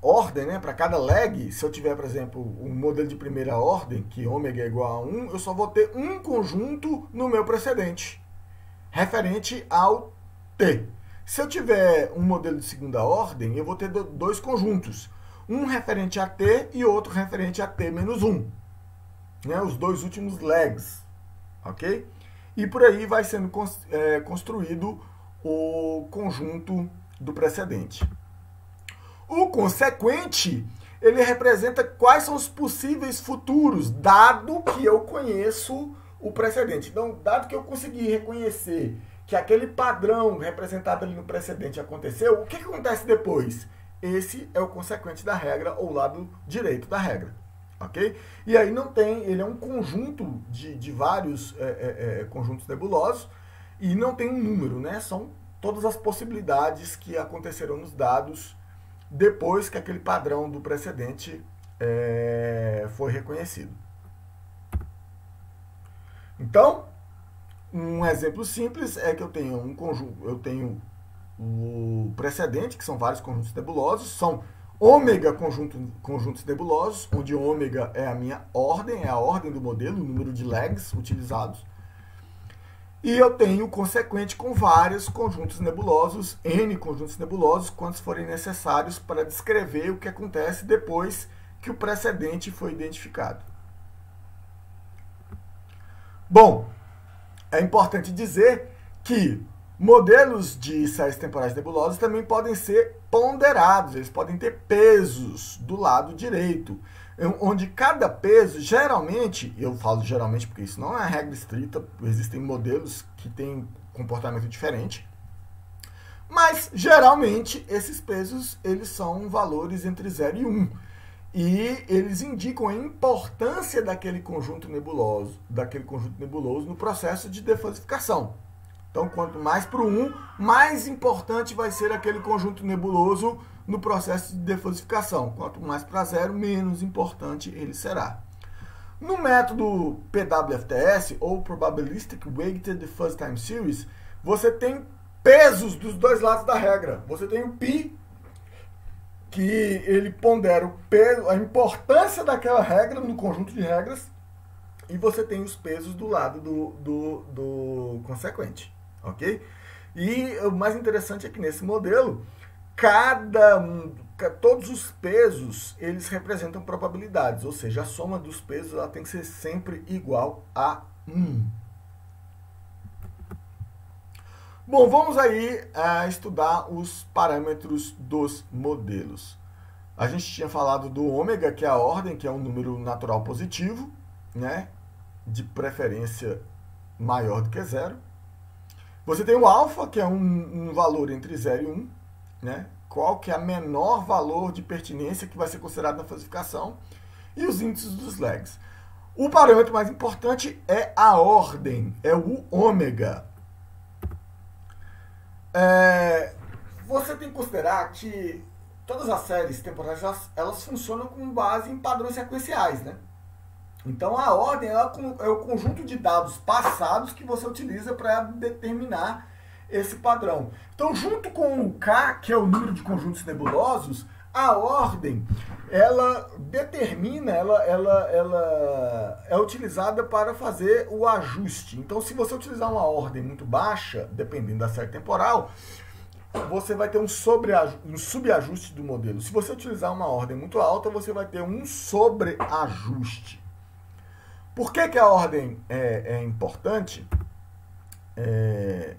ordem, né, para cada leg, se eu tiver, por exemplo, um modelo de primeira ordem, que ômega é igual a 1, eu só vou ter um conjunto no meu precedente, referente ao T. Se eu tiver um modelo de segunda ordem, eu vou ter dois conjuntos. Um referente a T e outro referente a T menos 1. Né? Os dois últimos legs. Ok? E por aí vai sendo é, construído o conjunto do precedente. O consequente, ele representa quais são os possíveis futuros, dado que eu conheço o precedente. Então, dado que eu consegui reconhecer que aquele padrão representado ali no precedente aconteceu, o que, acontece depois? Esse é o consequente da regra ou lado direito da regra. Ok? E aí não tem, ele é um conjunto de, de vários é, é, é, conjuntos nebulosos e não tem um número, né? São todas as possibilidades que aconteceram nos dados depois que aquele padrão do precedente é, foi reconhecido. Então, um exemplo simples é que eu tenho um conjunto, eu tenho o precedente, que são vários conjuntos nebulosos, são ômega conjunto, conjuntos nebulosos, onde ômega é a minha ordem, é a ordem do modelo, o número de legs utilizados. E eu tenho consequente com vários conjuntos nebulosos, N conjuntos nebulosos, quantos forem necessários para descrever o que acontece depois que o precedente foi identificado. Bom, é importante dizer que modelos de séries temporais nebulosas também podem ser ponderados, eles podem ter pesos do lado direito, onde cada peso, geralmente, eu falo geralmente porque isso não é regra estrita, existem modelos que têm comportamento diferente, mas geralmente esses pesos eles são valores entre 0 e 1. Um e eles indicam a importância daquele conjunto nebuloso, daquele conjunto nebuloso no processo de defosificação. Então, quanto mais para o 1, mais importante vai ser aquele conjunto nebuloso no processo de defosificação. Quanto mais para 0, menos importante ele será. No método PWFTS, ou Probabilistic Weighted First Time Series, você tem pesos dos dois lados da regra. Você tem o π, que ele pondera o peso, a importância daquela regra no conjunto de regras, e você tem os pesos do lado do, do, do consequente, ok? E o mais interessante é que nesse modelo, cada todos os pesos eles representam probabilidades, ou seja, a soma dos pesos ela tem que ser sempre igual a 1. Bom, vamos aí uh, estudar os parâmetros dos modelos. A gente tinha falado do ômega, que é a ordem, que é um número natural positivo, né? De preferência maior do que zero. Você tem o alfa, que é um, um valor entre 0 e 1, um, né? Qual que é o menor valor de pertinência que vai ser considerado na falsificação. E os índices dos lags. O parâmetro mais importante é a ordem, é o ômega. É, você tem que considerar que todas as séries temporais elas, funcionam com base em padrões sequenciais, né? Então a ordem é o conjunto de dados passados que você utiliza para determinar esse padrão. Então, junto com o K, que é o número de conjuntos nebulosos, a ordem ela determina, ela, ela, ela é utilizada para fazer o ajuste. Então, se você utilizar uma ordem muito baixa, dependendo da série temporal, você vai ter um, sobre, um subajuste do modelo. Se você utilizar uma ordem muito alta, você vai ter um sobreajuste. Por que, que a ordem é, é importante? É,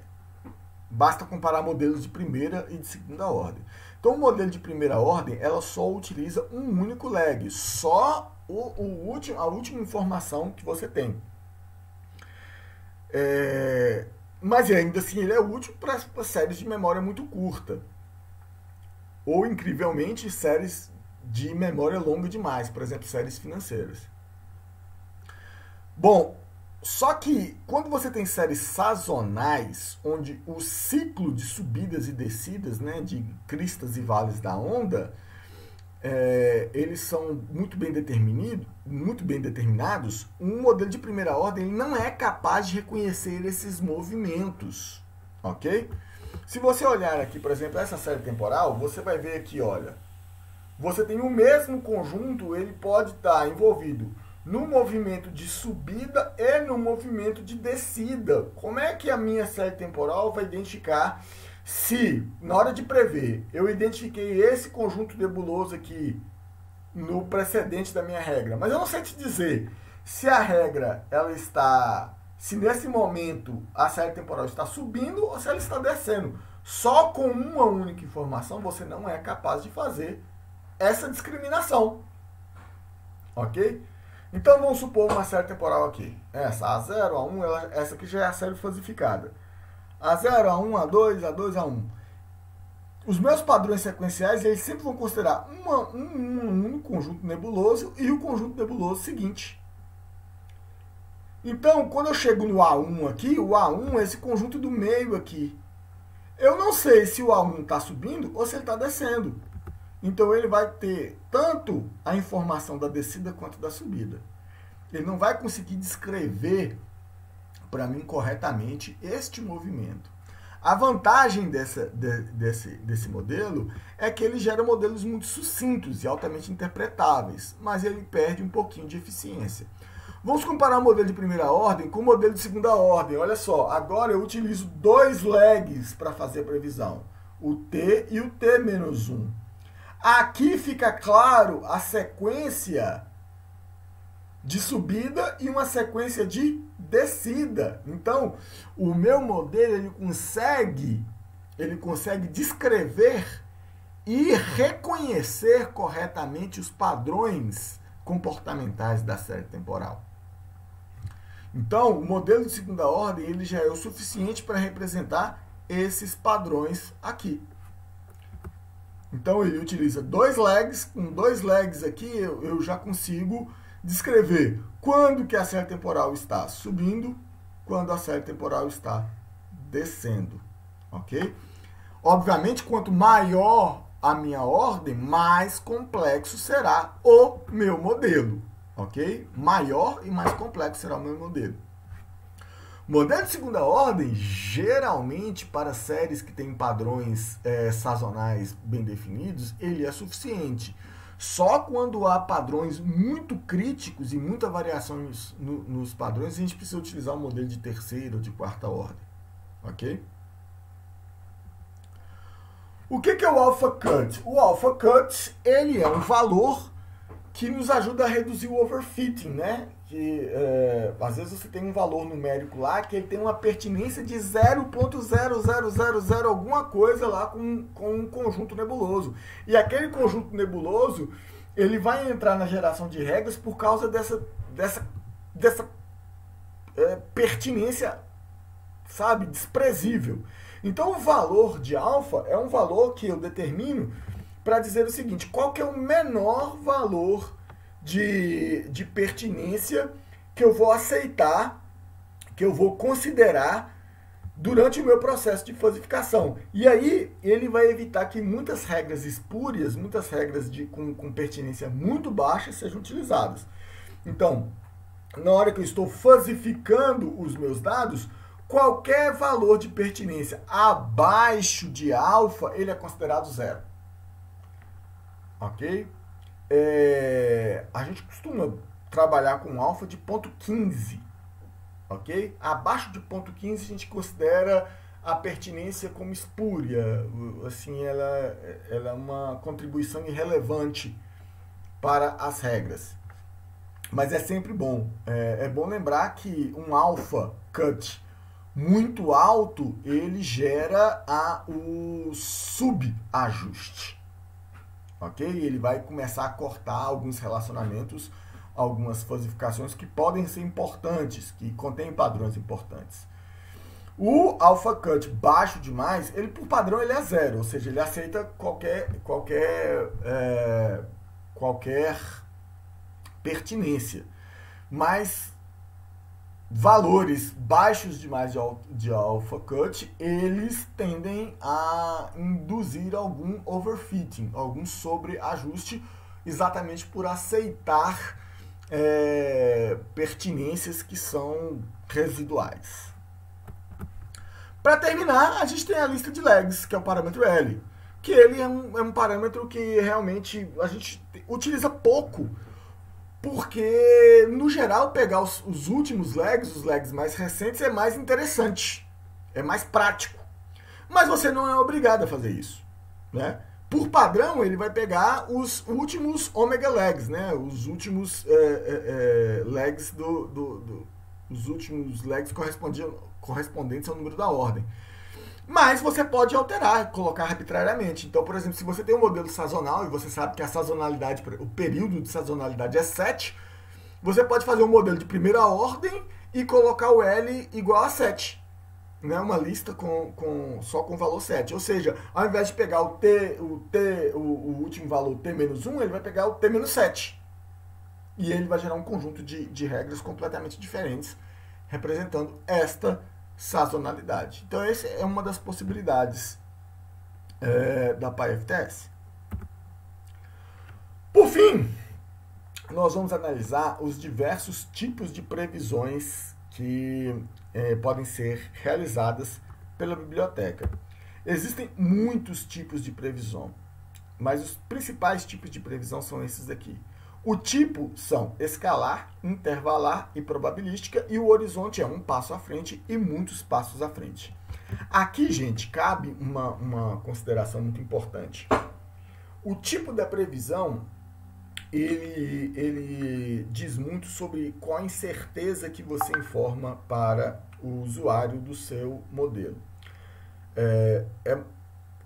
basta comparar modelos de primeira e de segunda ordem. Então, o modelo de primeira ordem, ela só utiliza um único lag, só o, o último, a última informação que você tem. É, mas ainda assim, ele é útil para séries de memória muito curta. Ou, incrivelmente, séries de memória longa demais, por exemplo, séries financeiras. Bom, só que quando você tem séries sazonais, onde o ciclo de subidas e descidas, né, de cristas e vales da onda, é, eles são muito bem determinados, muito bem determinados, um modelo de primeira ordem não é capaz de reconhecer esses movimentos, ok? Se você olhar aqui, por exemplo, essa série temporal, você vai ver aqui, olha, você tem o mesmo conjunto, ele pode estar envolvido no movimento de subida e no movimento de descida. Como é que a minha série temporal vai identificar se, na hora de prever, eu identifiquei esse conjunto nebuloso aqui no precedente da minha regra, mas eu não sei te dizer se a regra ela está, se nesse momento a série temporal está subindo ou se ela está descendo. Só com uma única informação você não é capaz de fazer essa discriminação. Ok? Então vamos supor uma série temporal aqui. Essa, A0, A1, ela, essa aqui já é a série falsificada. A0, A1, A2, A2, A1. Os meus padrões sequenciais, eles sempre vão considerar uma, um, um, um conjunto nebuloso e o conjunto nebuloso seguinte. Então, quando eu chego no A1 aqui, o A1 é esse conjunto do meio aqui. Eu não sei se o A1 está subindo ou se ele está descendo. Então ele vai ter tanto a informação da descida quanto da subida. Ele não vai conseguir descrever para mim corretamente este movimento. A vantagem dessa, de, desse, desse modelo é que ele gera modelos muito sucintos e altamente interpretáveis, mas ele perde um pouquinho de eficiência. Vamos comparar o modelo de primeira ordem com o modelo de segunda ordem. Olha só, agora eu utilizo dois lags para fazer a previsão, o T e o T menos 1. Aqui fica claro a sequência de subida e uma sequência de descida. Então, o meu modelo ele consegue ele consegue descrever e reconhecer corretamente os padrões comportamentais da série temporal. Então, o modelo de segunda ordem ele já é o suficiente para representar esses padrões aqui. Então ele utiliza dois legs, com dois legs aqui eu, eu já consigo descrever quando que a série temporal está subindo, quando a série temporal está descendo, ok? Obviamente, quanto maior a minha ordem, mais complexo será o meu modelo, ok? Maior e mais complexo será o meu modelo. Modelo de segunda ordem, geralmente para séries que têm padrões é, sazonais bem definidos, ele é suficiente. Só quando há padrões muito críticos e muitas variações no, nos padrões, a gente precisa utilizar o modelo de terceira ou de quarta ordem. Ok? O que, que é o alpha cut? O alpha cut ele é um valor que nos ajuda a reduzir o overfitting, né? Que é, às vezes você tem um valor numérico lá que ele tem uma pertinência de 0.0000 alguma coisa lá com, com um conjunto nebuloso. E aquele conjunto nebuloso ele vai entrar na geração de regras por causa dessa, dessa, dessa é, pertinência, sabe, desprezível. Então o valor de alfa é um valor que eu determino para dizer o seguinte, qual que é o menor valor de, de pertinência que eu vou aceitar, que eu vou considerar durante o meu processo de fasificação. E aí ele vai evitar que muitas regras espúrias, muitas regras de, com, com pertinência muito baixa sejam utilizadas. Então, na hora que eu estou fasificando os meus dados, qualquer valor de pertinência abaixo de alfa, ele é considerado zero. Ok? É, a gente costuma trabalhar com alfa de ponto 15, ok? Abaixo de ponto 15 a gente considera a pertinência como espúria, assim, ela, ela é uma contribuição irrelevante para as regras. Mas é sempre bom. É, é bom lembrar que um alpha cut muito alto, ele gera a, o subajuste ok? Ele vai começar a cortar alguns relacionamentos, algumas fasificações que podem ser importantes, que contêm padrões importantes. O alpha cut baixo demais, ele por padrão ele é zero, ou seja, ele aceita qualquer qualquer é, qualquer pertinência. Mas valores baixos demais de, de alpha cut, eles tendem a induzir algum overfitting, algum sobreajuste, exatamente por aceitar é, pertinências que são residuais. Para terminar, a gente tem a lista de lags, que é o parâmetro L, que ele é um, é um parâmetro que realmente a gente utiliza pouco porque, no geral, pegar os, os últimos legs, os legs mais recentes, é mais interessante, é mais prático. Mas você não é obrigado a fazer isso, né? Por padrão, ele vai pegar os últimos omega legs, né? Os últimos é, é, é, legs do, do, do, os últimos legs correspondentes ao número da ordem. Mas você pode alterar, colocar arbitrariamente. Então, por exemplo, se você tem um modelo sazonal e você sabe que a sazonalidade, o período de sazonalidade é 7, você pode fazer um modelo de primeira ordem e colocar o L igual a 7. Né? Uma lista com, com, só com valor 7. Ou seja, ao invés de pegar o T, o, T, o, o último valor T-1, ele vai pegar o T-7. E ele vai gerar um conjunto de, de regras completamente diferentes, representando esta sazonalidade. Então, essa é uma das possibilidades é, da PyFTS. Por fim, nós vamos analisar os diversos tipos de previsões que é, podem ser realizadas pela biblioteca. Existem muitos tipos de previsão, mas os principais tipos de previsão são esses aqui. O tipo são escalar, intervalar e probabilística, e o horizonte é um passo à frente e muitos passos à frente. Aqui, gente, cabe uma, uma consideração muito importante. O tipo da previsão, ele, ele diz muito sobre qual a incerteza que você informa para o usuário do seu modelo. É, é,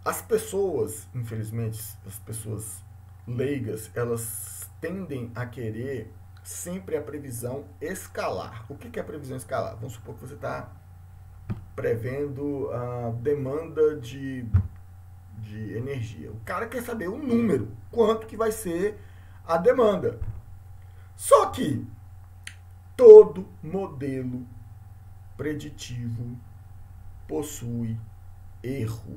as pessoas, infelizmente, as pessoas leigas, elas tendem a querer sempre a previsão escalar. O que é a previsão escalar? Vamos supor que você está prevendo a demanda de, de energia. O cara quer saber o número, quanto que vai ser a demanda. Só que todo modelo preditivo possui erro.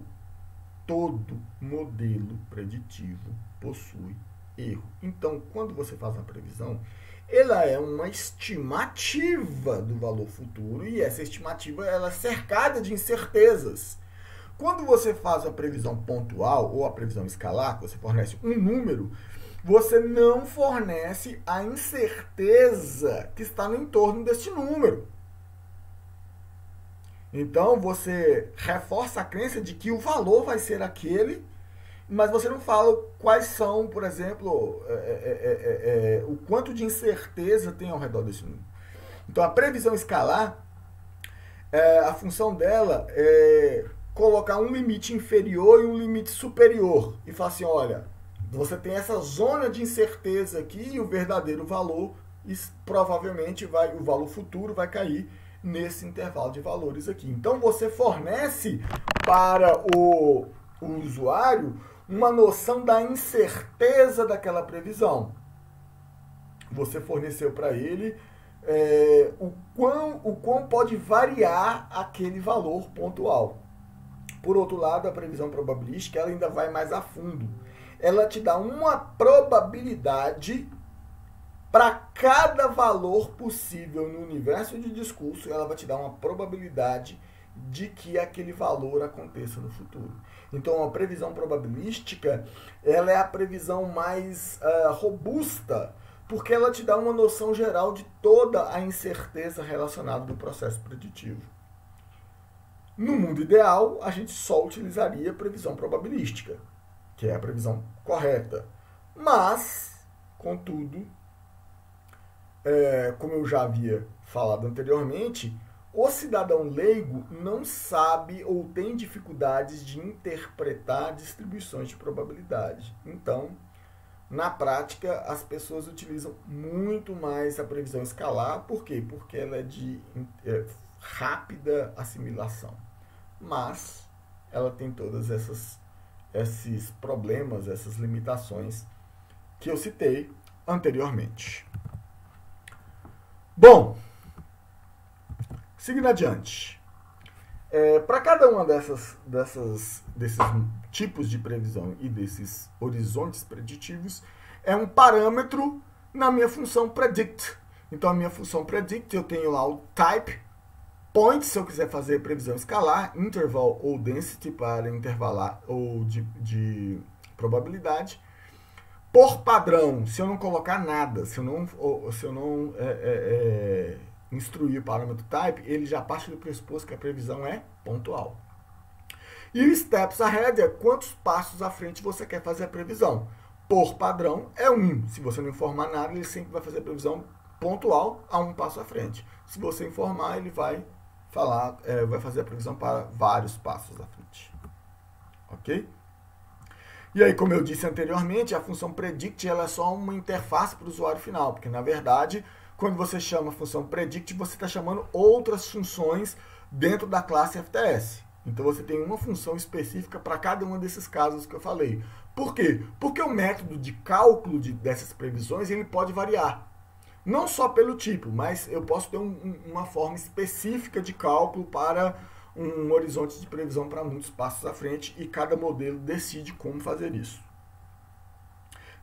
Todo modelo preditivo possui erro. Então, quando você faz uma previsão, ela é uma estimativa do valor futuro e essa estimativa ela é cercada de incertezas. Quando você faz a previsão pontual ou a previsão escalar, você fornece um número, você não fornece a incerteza que está no entorno deste número. Então você reforça a crença de que o valor vai ser aquele, mas você não fala quais são, por exemplo, é, é, é, o quanto de incerteza tem ao redor desse número. Então a previsão escalar, a função dela é colocar um limite inferior e um limite superior e falar assim, olha, você tem essa zona de incerteza aqui e o verdadeiro valor provavelmente vai o valor futuro vai cair nesse intervalo de valores aqui. Então você fornece para o, o usuário uma noção da incerteza daquela previsão. Você forneceu para ele é, o, quão, o quão pode variar aquele valor pontual. Por outro lado, a previsão probabilística ela ainda vai mais a fundo ela te dá uma probabilidade para cada valor possível no universo de discurso, ela vai te dar uma probabilidade de que aquele valor aconteça no futuro. Então, a previsão probabilística, ela é a previsão mais uh, robusta, porque ela te dá uma noção geral de toda a incerteza relacionada do processo preditivo. No mundo ideal, a gente só utilizaria previsão probabilística que é a previsão correta. Mas, contudo, é, como eu já havia falado anteriormente, o cidadão leigo não sabe ou tem dificuldades de interpretar distribuições de probabilidade. Então, na prática, as pessoas utilizam muito mais a previsão escalar. Por quê? Porque ela é de é, rápida assimilação. Mas ela tem todas essas esses problemas, essas limitações que eu citei anteriormente. Bom, seguindo adiante. É, Para cada uma dessas, dessas, desses tipos de previsão e desses horizontes preditivos, é um parâmetro na minha função predict. Então, a minha função predict, eu tenho lá o type, Point, se eu quiser fazer previsão escalar, interval ou density para intervalar ou de, de probabilidade. Por padrão, se eu não colocar nada, se eu não, se eu não é, é, é, instruir o parâmetro type, ele já parte do pressuposto que a previsão é pontual. E o steps ahead é quantos passos à frente você quer fazer a previsão. Por padrão é um. Se você não informar nada, ele sempre vai fazer a previsão pontual a um passo à frente. Se você informar, ele vai falar, é, vai fazer a previsão para vários passos à frente. Ok? E aí, como eu disse anteriormente, a função predict ela é só uma interface para o usuário final, porque na verdade, quando você chama a função predict, você está chamando outras funções dentro da classe FTS. Então você tem uma função específica para cada um desses casos que eu falei. Por quê? Porque o método de cálculo de, dessas previsões ele pode variar. Não só pelo tipo, mas eu posso ter um, uma forma específica de cálculo para um horizonte de previsão para muitos passos à frente e cada modelo decide como fazer isso.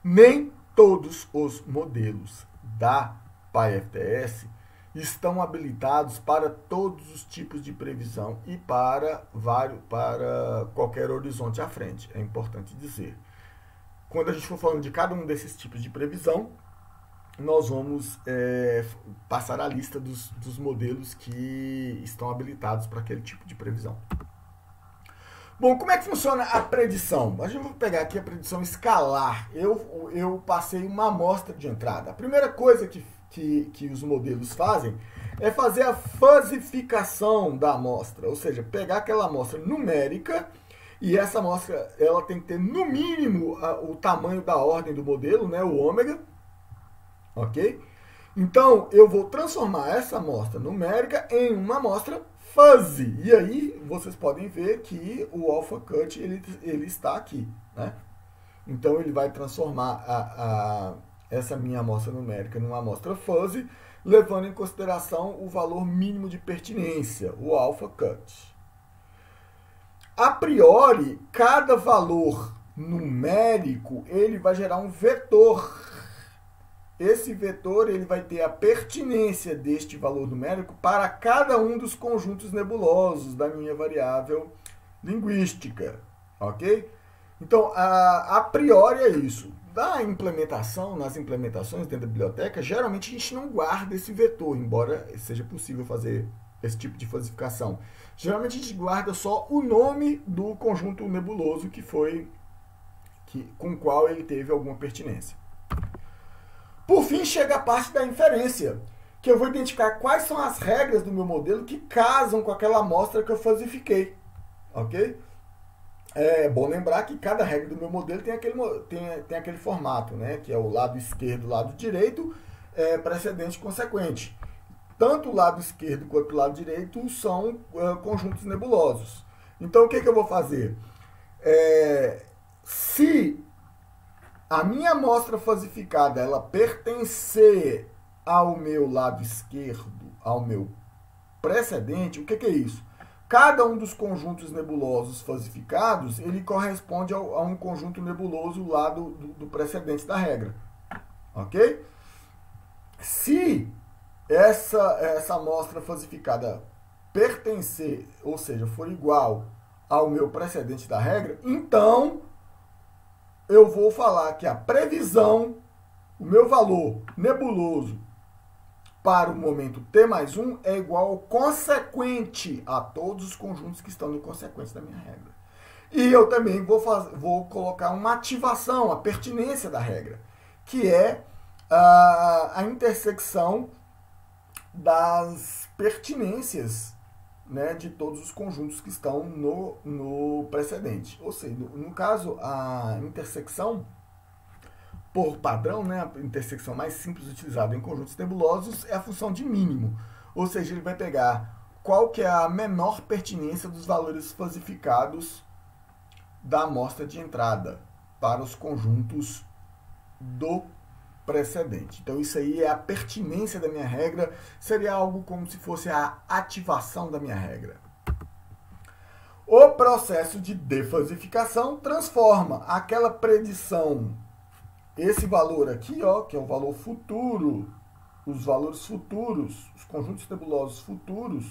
Nem todos os modelos da PyFTS estão habilitados para todos os tipos de previsão e para vários para qualquer horizonte à frente, é importante dizer. Quando a gente for falando de cada um desses tipos de previsão, nós vamos é, passar a lista dos, dos modelos que estão habilitados para aquele tipo de previsão. Bom, como é que funciona a predição? A gente vai pegar aqui a predição escalar. Eu, eu passei uma amostra de entrada. A primeira coisa que, que, que os modelos fazem é fazer a fasificação da amostra, ou seja, pegar aquela amostra numérica e essa amostra ela tem que ter no mínimo a, o tamanho da ordem do modelo, né, o ômega, ok? Então, eu vou transformar essa amostra numérica em uma amostra fuzzy. E aí, vocês podem ver que o alpha cut ele, ele está aqui, né? Então, ele vai transformar a, a, essa minha amostra numérica numa amostra fuzzy, levando em consideração o valor mínimo de pertinência, o alpha cut. A priori, cada valor numérico, ele vai gerar um vetor. Esse vetor ele vai ter a pertinência deste valor numérico para cada um dos conjuntos nebulosos da minha variável linguística, ok? Então, a, a priori é isso. Da implementação, nas implementações dentro da biblioteca, geralmente a gente não guarda esse vetor, embora seja possível fazer esse tipo de falsificação. Geralmente a gente guarda só o nome do conjunto nebuloso que foi que, com o qual ele teve alguma pertinência. Por fim, chega a parte da inferência, que eu vou identificar quais são as regras do meu modelo que casam com aquela amostra que eu falsifiquei. Ok? É bom lembrar que cada regra do meu modelo tem aquele, tem, tem aquele formato, né? que é o lado esquerdo, lado direito, é, precedente consequente. Tanto o lado esquerdo quanto o lado direito são uh, conjuntos nebulosos. Então, o que, que eu vou fazer? É, se a minha amostra falsificada ela pertencer ao meu lado esquerdo, ao meu precedente, o que, que é isso? Cada um dos conjuntos nebulosos falsificados, ele corresponde ao, a um conjunto nebuloso lá do, do, do precedente da regra. Ok? Se essa, essa amostra falsificada pertencer, ou seja, for igual ao meu precedente da regra, então eu vou falar que a previsão, o meu valor nebuloso para o momento t mais 1 é igual ao consequente a todos os conjuntos que estão no consequente da minha regra. E eu também vou, fazer, vou colocar uma ativação, a pertinência da regra, que é a, a intersecção das pertinências né, de todos os conjuntos que estão no, no precedente. Ou seja, no, no caso, a intersecção por padrão, né, a intersecção mais simples utilizada em conjuntos nebulosos é a função de mínimo. Ou seja, ele vai pegar qual que é a menor pertinência dos valores falsificados da amostra de entrada para os conjuntos do precedente. Então isso aí é a pertinência da minha regra, seria algo como se fosse a ativação da minha regra. O processo de defalsificação transforma aquela predição esse valor aqui, ó, que é o valor futuro, os valores futuros, os conjuntos nebulosos futuros,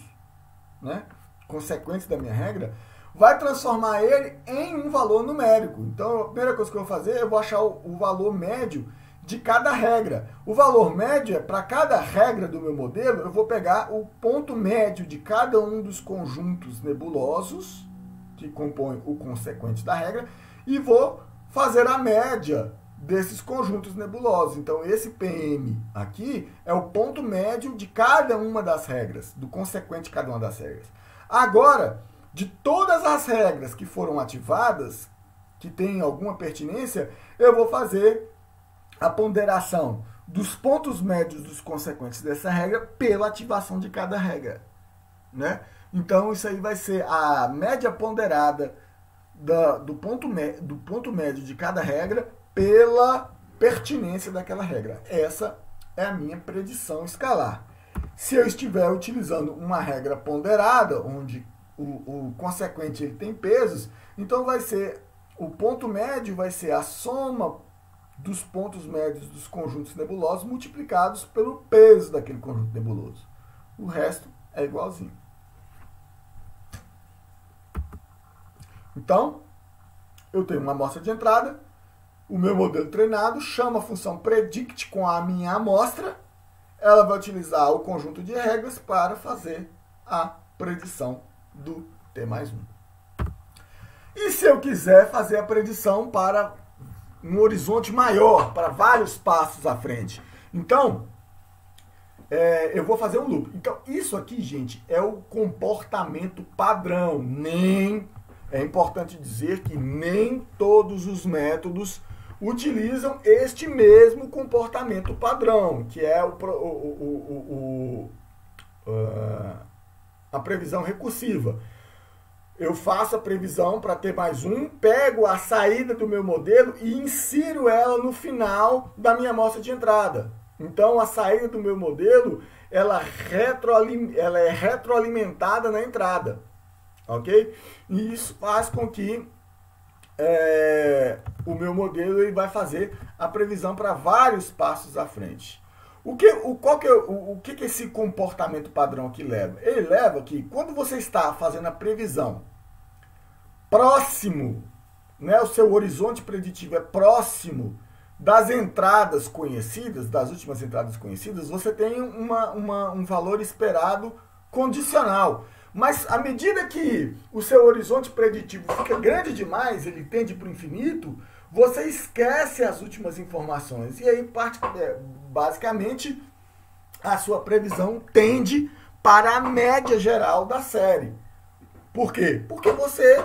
né, consequentes da minha regra, vai transformar ele em um valor numérico. Então, a primeira coisa que eu vou fazer, eu vou achar o, o valor médio de cada regra. O valor médio é para cada regra do meu modelo, eu vou pegar o ponto médio de cada um dos conjuntos nebulosos que compõem o consequente da regra e vou fazer a média desses conjuntos nebulosos. Então, esse PM aqui é o ponto médio de cada uma das regras, do consequente de cada uma das regras. Agora, de todas as regras que foram ativadas, que têm alguma pertinência, eu vou fazer a ponderação dos pontos médios dos consequentes dessa regra pela ativação de cada regra. Né? Então, isso aí vai ser a média ponderada da, do, ponto do ponto médio de cada regra pela pertinência daquela regra. Essa é a minha predição escalar. Se eu estiver utilizando uma regra ponderada, onde o, o consequente ele tem pesos, então vai ser o ponto médio vai ser a soma dos pontos médios dos conjuntos nebulosos multiplicados pelo peso daquele conjunto nebuloso. O resto é igualzinho. Então, eu tenho uma amostra de entrada, o meu modelo treinado chama a função predict com a minha amostra, ela vai utilizar o conjunto de regras para fazer a predição do T mais 1. E se eu quiser fazer a predição para um horizonte maior, para vários passos à frente? Então, é, eu vou fazer um loop. Então, isso aqui, gente, é o comportamento padrão. Nem é importante dizer que nem todos os métodos utilizam este mesmo comportamento padrão, que é o, o, o, uh, a previsão recursiva. Eu faço a previsão para ter mais um, pego a saída do meu modelo e insiro ela no final da minha amostra de entrada. Então, a saída do meu modelo ela, retroalim, ela é retroalimentada na entrada. Ok? E isso faz com que é, o meu modelo ele vai fazer a previsão para vários passos à frente. O que, o, qual que, é, o, o que, que esse comportamento padrão aqui leva? Ele leva que quando você está fazendo a previsão próximo, né, o seu horizonte preditivo é próximo das entradas conhecidas, das últimas entradas conhecidas, você tem uma, uma, um valor esperado condicional. Mas à medida que o seu horizonte preditivo fica grande demais, ele tende para o infinito, você esquece as últimas informações. E aí, é, basicamente, a sua previsão tende para a média geral da série. Por quê? Porque você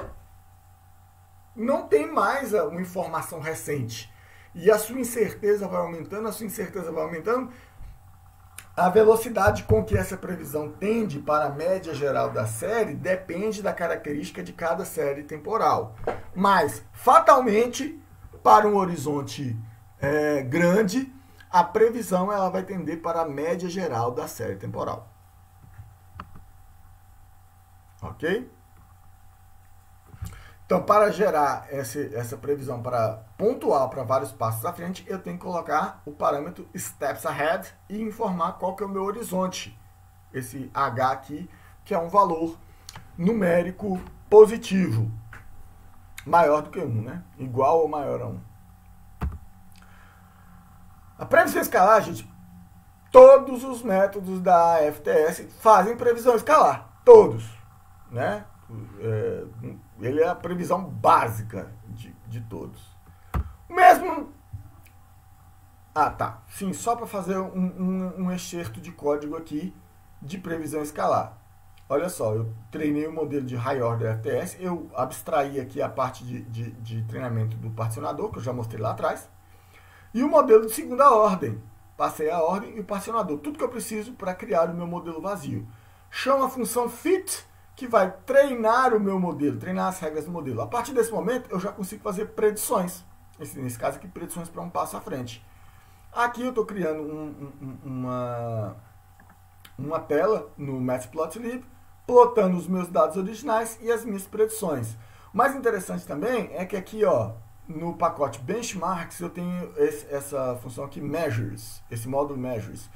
não tem mais uma informação recente. E a sua incerteza vai aumentando, a sua incerteza vai aumentando, a velocidade com que essa previsão tende para a média geral da série depende da característica de cada série temporal. Mas, fatalmente, para um horizonte é, grande, a previsão ela vai tender para a média geral da série temporal. Ok? Então, para gerar essa, essa previsão para pontual para vários passos à frente, eu tenho que colocar o parâmetro steps ahead e informar qual que é o meu horizonte. Esse H aqui, que é um valor numérico positivo, maior do que 1, né? Igual ou maior a 1. A previsão escalar, gente, todos os métodos da FTS fazem previsão escalar. Todos, né? É, ele é a previsão básica de, de todos. Mesmo. Ah, tá. Sim, só para fazer um, um, um excerto de código aqui de previsão escalar. Olha só, eu treinei o modelo de High Order FTS, eu abstraí aqui a parte de, de, de, treinamento do particionador, que eu já mostrei lá atrás, e o modelo de segunda ordem. Passei a ordem e o particionador, tudo que eu preciso para criar o meu modelo vazio. Chamo a função fit, que vai treinar o meu modelo, treinar as regras do modelo. A partir desse momento, eu já consigo fazer predições. Nesse caso aqui, predições para um passo à frente. Aqui eu estou criando um, um, uma, uma tela no Matplotlib, plotando os meus dados originais e as minhas predições. O mais interessante também é que aqui, ó, no pacote Benchmarks, eu tenho esse, essa função aqui, Measures, esse módulo Measures.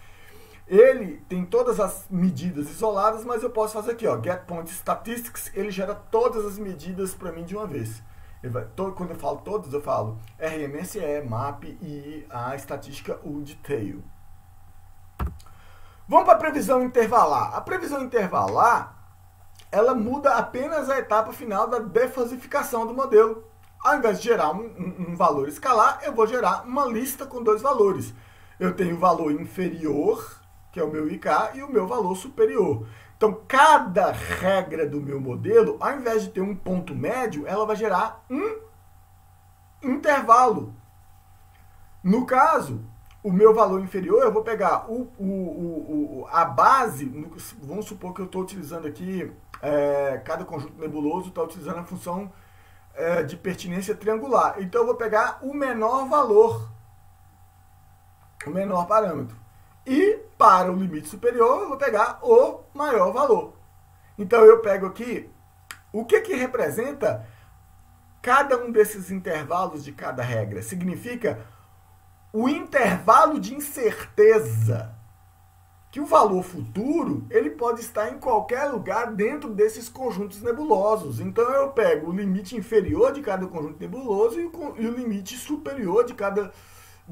Ele tem todas as medidas isoladas, mas eu posso fazer aqui, ó, get point statistics, ele gera todas as medidas para mim de uma vez. Vai, todo, quando eu falo todas, eu falo RMSE, MAP e a estatística, o detail. Vamos para a previsão intervalar. A previsão intervalar, ela muda apenas a etapa final da defasificação do modelo. Ao invés de gerar um, um, um valor escalar, eu vou gerar uma lista com dois valores. Eu tenho o valor inferior que é o meu IK, e o meu valor superior. Então, cada regra do meu modelo, ao invés de ter um ponto médio, ela vai gerar um intervalo. No caso, o meu valor inferior, eu vou pegar o, o, o, a base, vamos supor que eu estou utilizando aqui, é, cada conjunto nebuloso está utilizando a função é, de pertinência triangular. Então, eu vou pegar o menor valor, o menor parâmetro. E para o limite superior, eu vou pegar o maior valor. Então eu pego aqui o que, que representa cada um desses intervalos de cada regra. Significa o intervalo de incerteza que o valor futuro ele pode estar em qualquer lugar dentro desses conjuntos nebulosos. Então eu pego o limite inferior de cada conjunto nebuloso e o, e o limite superior de cada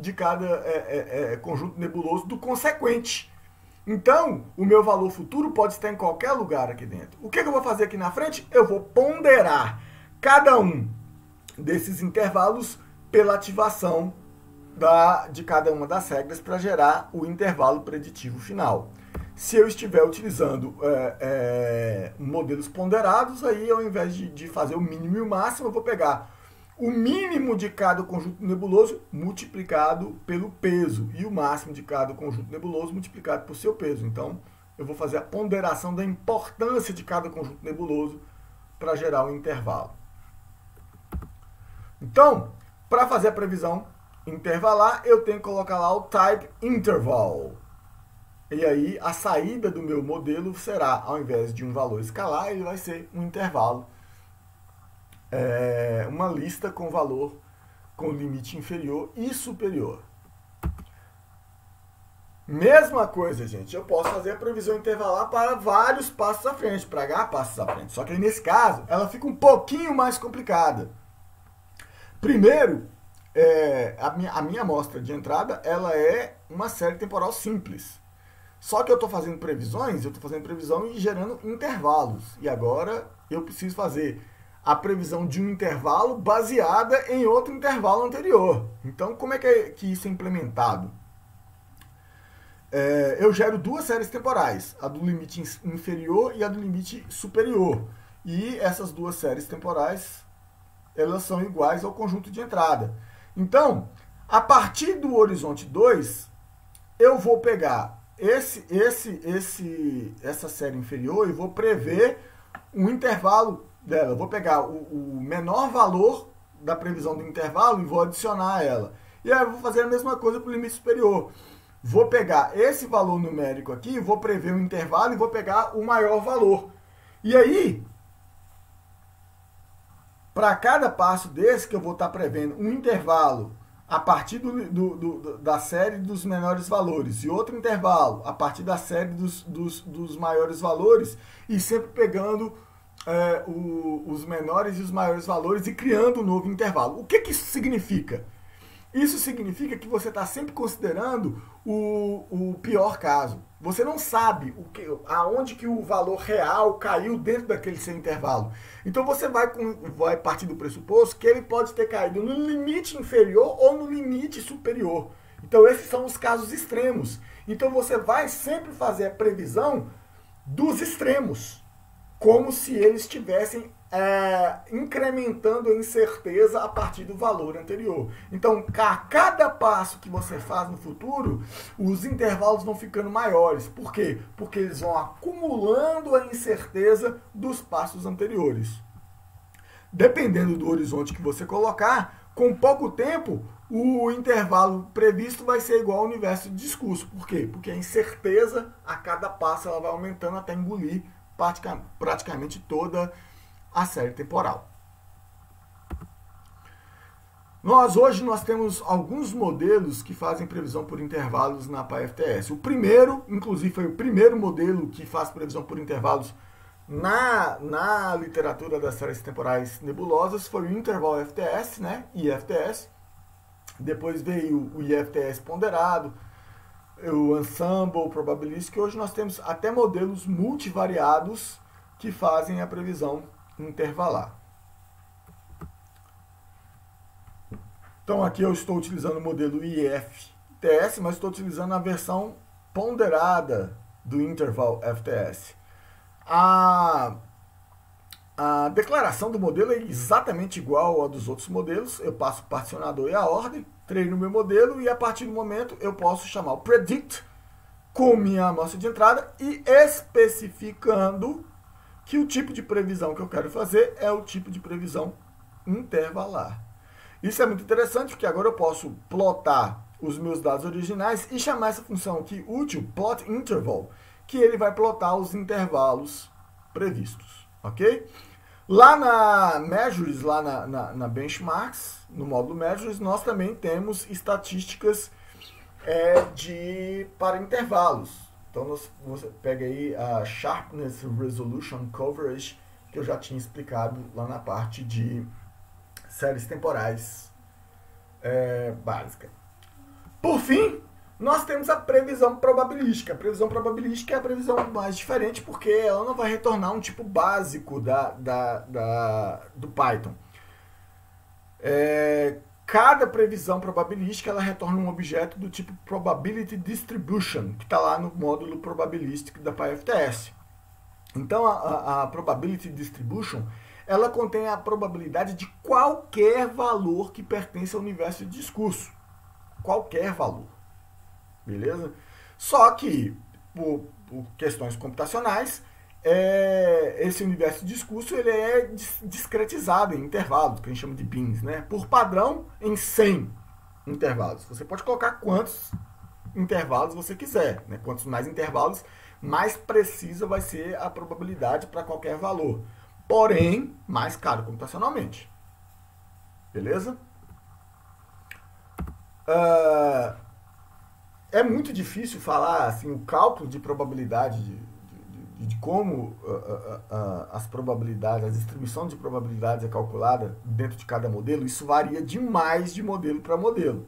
de cada é, é, é, conjunto nebuloso do consequente. Então, o meu valor futuro pode estar em qualquer lugar aqui dentro. O que, que eu vou fazer aqui na frente? Eu vou ponderar cada um desses intervalos pela ativação da, de cada uma das regras para gerar o intervalo preditivo final. Se eu estiver utilizando é, é, modelos ponderados, aí ao invés de, de fazer o mínimo e o máximo, eu vou pegar o mínimo de cada conjunto nebuloso multiplicado pelo peso e o máximo de cada conjunto nebuloso multiplicado por seu peso. Então, eu vou fazer a ponderação da importância de cada conjunto nebuloso para gerar um intervalo. Então, para fazer a previsão intervalar, eu tenho que colocar lá o type interval. E aí, a saída do meu modelo será, ao invés de um valor escalar, ele vai ser um intervalo é, uma lista com valor com limite inferior e superior. Mesma coisa, gente. Eu posso fazer a previsão intervalar para vários passos à frente, para H passos à frente. Só que nesse caso, ela fica um pouquinho mais complicada. Primeiro, é, a, minha, a minha amostra de entrada ela é uma série temporal simples. Só que eu estou fazendo previsões, eu estou fazendo previsão e gerando intervalos. E agora eu preciso fazer a previsão de um intervalo baseada em outro intervalo anterior. Então, como é que, é, que isso é implementado? É, eu gero duas séries temporais, a do limite inferior e a do limite superior. E essas duas séries temporais, elas são iguais ao conjunto de entrada. Então, a partir do horizonte 2, eu vou pegar esse, esse, esse, essa série inferior e vou prever um intervalo dela. Eu vou pegar o, o, menor valor da previsão do intervalo e vou adicionar ela. E aí eu vou fazer a mesma coisa para o limite superior. Vou pegar esse valor numérico aqui, vou prever um intervalo e vou pegar o maior valor. E aí, para cada passo desse que eu vou estar prevendo um intervalo a partir do, do, do, da série dos menores valores e outro intervalo a partir da série dos, dos, dos maiores valores e sempre pegando é, o, os menores e os maiores valores e criando um novo intervalo. O que, que isso significa? Isso significa que você está sempre considerando o, o pior caso. Você não sabe o que, aonde que o valor real caiu dentro daquele seu intervalo. Então você vai, com, vai partir do pressuposto que ele pode ter caído no limite inferior ou no limite superior. Então esses são os casos extremos. Então você vai sempre fazer a previsão dos extremos, como se eles tivessem é, incrementando a incerteza a partir do valor anterior. Então, a cada passo que você faz no futuro, os intervalos vão ficando maiores. Por quê? Porque eles vão acumulando a incerteza dos passos anteriores. Dependendo do horizonte que você colocar, com pouco tempo, o intervalo previsto vai ser igual ao universo de discurso. Por quê? Porque a incerteza, a cada passo, ela vai aumentando até engolir praticamente toda a série temporal. Nós hoje nós temos alguns modelos que fazem previsão por intervalos na PAFTS. O primeiro, inclusive, foi o primeiro modelo que faz previsão por intervalos na, na literatura das séries temporais nebulosas, foi o Interval FTS, né? IFTS. Depois veio o IFTS ponderado, o Ensemble Probabilistic. Hoje nós temos até modelos multivariados que fazem a previsão intervalar. Então aqui eu estou utilizando o modelo IFTS, mas estou utilizando a versão ponderada do interval FTS. A, a declaração do modelo é exatamente igual à dos outros modelos. Eu passo o particionador e a ordem, treino o meu modelo e a partir do momento eu posso chamar o predict com minha amostra de entrada e especificando que o tipo de previsão que eu quero fazer é o tipo de previsão intervalar. Isso é muito interessante porque agora eu posso plotar os meus dados originais e chamar essa função aqui útil, plot interval, que ele vai plotar os intervalos previstos, ok? Lá na Measures, lá na, na, na Benchmarks, no módulo Measures, nós também temos estatísticas é, de, para intervalos. Então você pega aí a Sharpness Resolution Coverage, que eu já tinha explicado lá na parte de séries temporais é, básica. Por fim, nós temos a previsão probabilística. A previsão probabilística é a previsão mais diferente porque ela não vai retornar um tipo básico da, da, da do Python. É, cada previsão probabilística ela retorna um objeto do tipo probability distribution, que está lá no módulo probabilístico da PyFTS. Então a, a, a, probability distribution ela contém a probabilidade de qualquer valor que pertence ao universo de discurso. Qualquer valor. Beleza? Só que, por, por questões computacionais, é, esse universo de discurso ele é discretizado em intervalos, que a gente chama de bins, né? Por padrão, em 100 intervalos. Você pode colocar quantos intervalos você quiser, né? Quantos mais intervalos, mais precisa vai ser a probabilidade para qualquer valor. porém mais caro computacionalmente. Beleza? Uh, é muito difícil falar assim, o cálculo de probabilidade de, de, de como uh, uh, as probabilidades, a distribuição de probabilidades é calculada dentro de cada modelo. Isso varia demais de modelo para modelo.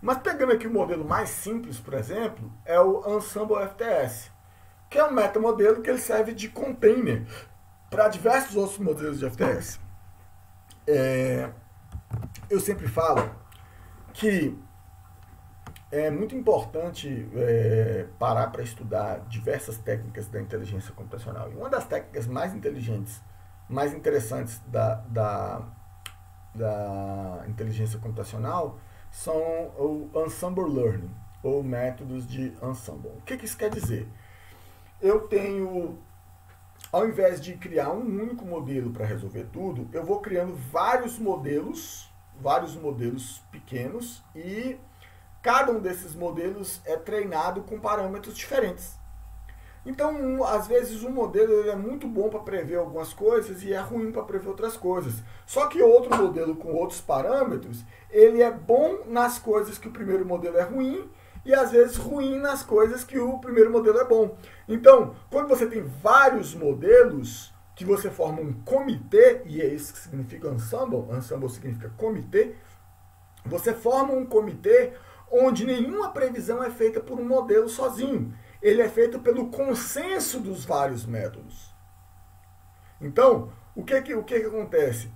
Mas pegando aqui o modelo mais simples, por exemplo, é o Ensemble FTS, que é um metamodelo que ele serve de container para diversos outros modelos de FTS. É, eu sempre falo que é muito importante é, parar para estudar diversas técnicas da inteligência computacional. E uma das técnicas mais inteligentes, mais interessantes da, da, da inteligência computacional são o Ensemble Learning, ou métodos de ensemble. O que, que isso quer dizer? Eu tenho, ao invés de criar um único modelo para resolver tudo, eu vou criando vários modelos, vários modelos pequenos e cada um desses modelos é treinado com parâmetros diferentes. Então, um, às vezes, um modelo é muito bom para prever algumas coisas e é ruim para prever outras coisas. Só que outro modelo com outros parâmetros, ele é bom nas coisas que o primeiro modelo é ruim e às vezes ruim nas coisas que o primeiro modelo é bom. Então, quando você tem vários modelos que você forma um comitê, e é isso que significa ensemble, ensemble significa comitê, você forma um comitê onde nenhuma previsão é feita por um modelo sozinho ele é feito pelo consenso dos vários métodos. Então, o que que, o que, que acontece?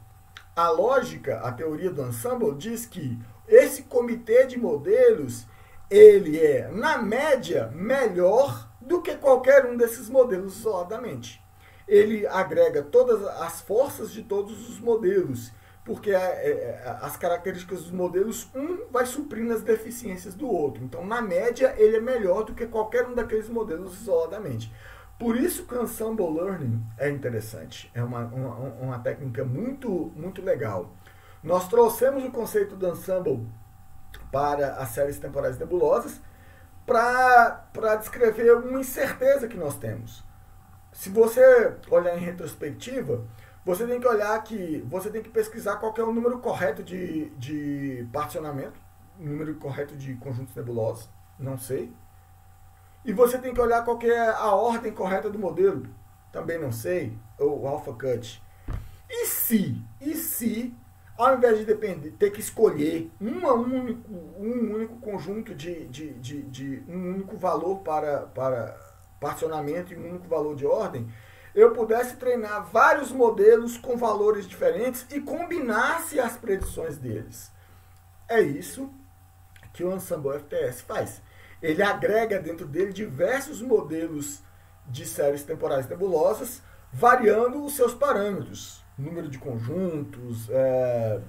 A lógica, a teoria do ensemble diz que esse comitê de modelos, ele é, na média, melhor do que qualquer um desses modelos isoladamente. Ele agrega todas as forças de todos os modelos porque é, é, as características dos modelos, um vai suprindo as deficiências do outro. Então, na média, ele é melhor do que qualquer um daqueles modelos isoladamente. Por isso que o Ensemble Learning é interessante. É uma, uma, uma técnica muito, muito legal. Nós trouxemos o conceito do Ensemble para as séries temporais nebulosas para descrever uma incerteza que nós temos. Se você olhar em retrospectiva, você tem que olhar que. Você tem que pesquisar qual é o número correto de, de particionamento, número correto de conjuntos nebulosos, não sei. E você tem que olhar qual é a ordem correta do modelo, também não sei, ou alpha cut. E se, e se, ao invés de depender, ter que escolher uma único, um único conjunto de, de, de, de um único valor para, para particionamento e um único valor de ordem, eu pudesse treinar vários modelos com valores diferentes e combinasse as predições deles. É isso que o Ensemble FTS faz. Ele agrega dentro dele diversos modelos de séries temporais nebulosas, variando os seus parâmetros, número de conjuntos, é,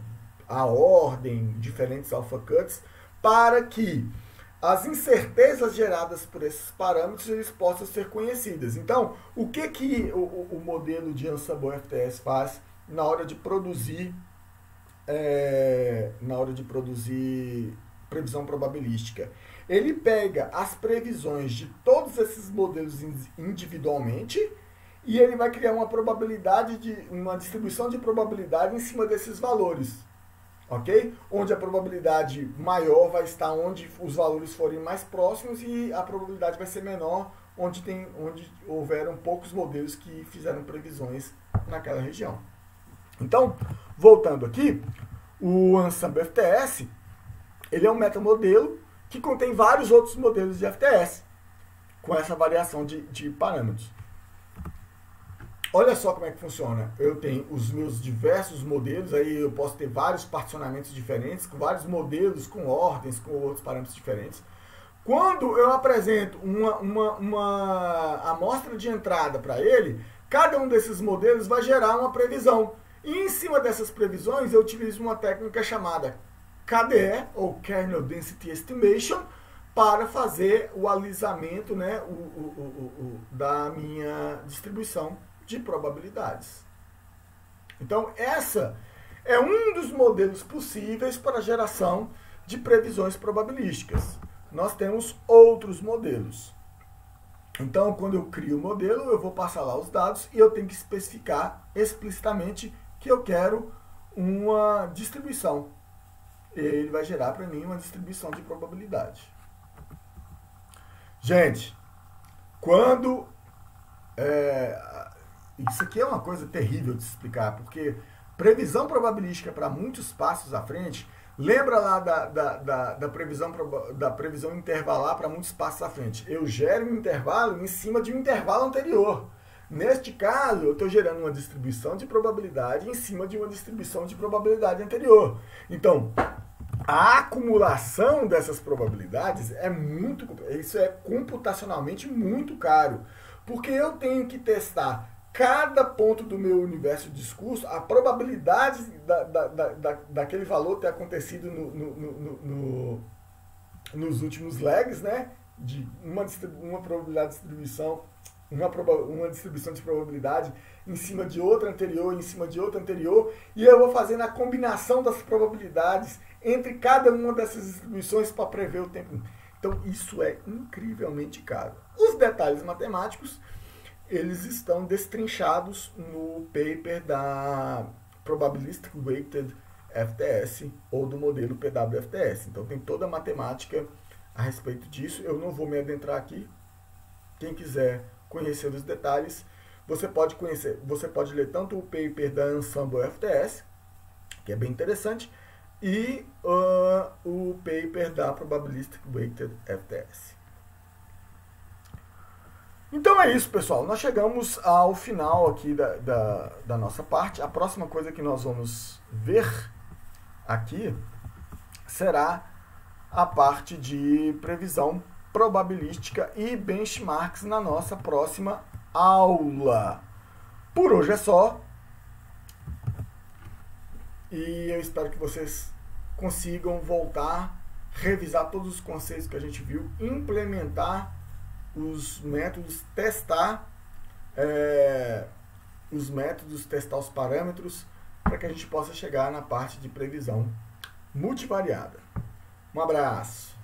a ordem, diferentes alpha cuts, para que as incertezas geradas por esses parâmetros eles possam ser conhecidas. Então, o que, que o, o modelo de Ensemble FTS faz na hora de produzir é, na hora de produzir previsão probabilística? Ele pega as previsões de todos esses modelos individualmente e ele vai criar uma probabilidade de uma distribuição de probabilidade em cima desses valores ok? Onde a probabilidade maior vai estar onde os valores forem mais próximos e a probabilidade vai ser menor onde, tem, onde houveram poucos modelos que fizeram previsões naquela região. Então, voltando aqui, o Ensemble FTS ele é um metamodelo que contém vários outros modelos de FTS com essa variação de, de parâmetros. Olha só como é que funciona. Eu tenho os meus diversos modelos, aí eu posso ter vários particionamentos diferentes, com vários modelos, com ordens, com outros parâmetros diferentes. Quando eu apresento uma, uma, uma amostra de entrada para ele, cada um desses modelos vai gerar uma previsão. E em cima dessas previsões, eu utilizo uma técnica chamada KDE, ou Kernel Density Estimation, para fazer o alisamento né, o, o, o, da minha distribuição de probabilidades. Então, essa é um dos modelos possíveis para a geração de previsões probabilísticas. Nós temos outros modelos. Então, quando eu crio o modelo, eu vou passar lá os dados e eu tenho que especificar explicitamente que eu quero uma distribuição. Ele vai gerar para mim uma distribuição de probabilidade. Gente, quando. É, isso aqui é uma coisa terrível de se explicar, porque previsão probabilística para muitos passos à frente Lembra lá da, da, da, da previsão, da previsão intervalar para muitos passos à frente? Eu gero um intervalo em cima de um intervalo anterior. Neste caso, eu estou gerando uma distribuição de probabilidade em cima de uma distribuição de probabilidade anterior. Então, a acumulação dessas probabilidades é muito. Isso é computacionalmente muito caro. Porque eu tenho que testar cada ponto do meu universo de discurso, a probabilidade da, da, da, daquele valor ter acontecido no, no, no, no nos últimos legs, né? De uma, uma probabilidade de distribuição, uma, uma distribuição de probabilidade em cima de outra anterior, em cima de outra anterior, e eu vou fazendo a combinação das probabilidades entre cada uma dessas distribuições para prever o tempo. Então, isso é incrivelmente caro. Os detalhes matemáticos eles estão destrinchados no paper da Probabilistic Weighted FTS ou do modelo PWFTS. Então tem toda a matemática a respeito disso. Eu não vou me adentrar aqui. Quem quiser conhecer os detalhes, você pode conhecer, você pode ler tanto o paper da Ensemble FTS, que é bem interessante, e uh, o paper da Probabilistic Weighted FTS. Então é isso, pessoal. Nós chegamos ao final aqui da, da, da, nossa parte. A próxima coisa que nós vamos ver aqui será a parte de previsão probabilística e benchmarks na nossa próxima aula. Por hoje é só. E eu espero que vocês consigam voltar, revisar todos os conceitos que a gente viu, implementar os métodos, testar é, os métodos, testar os parâmetros, para que a gente possa chegar na parte de previsão multivariada. Um abraço!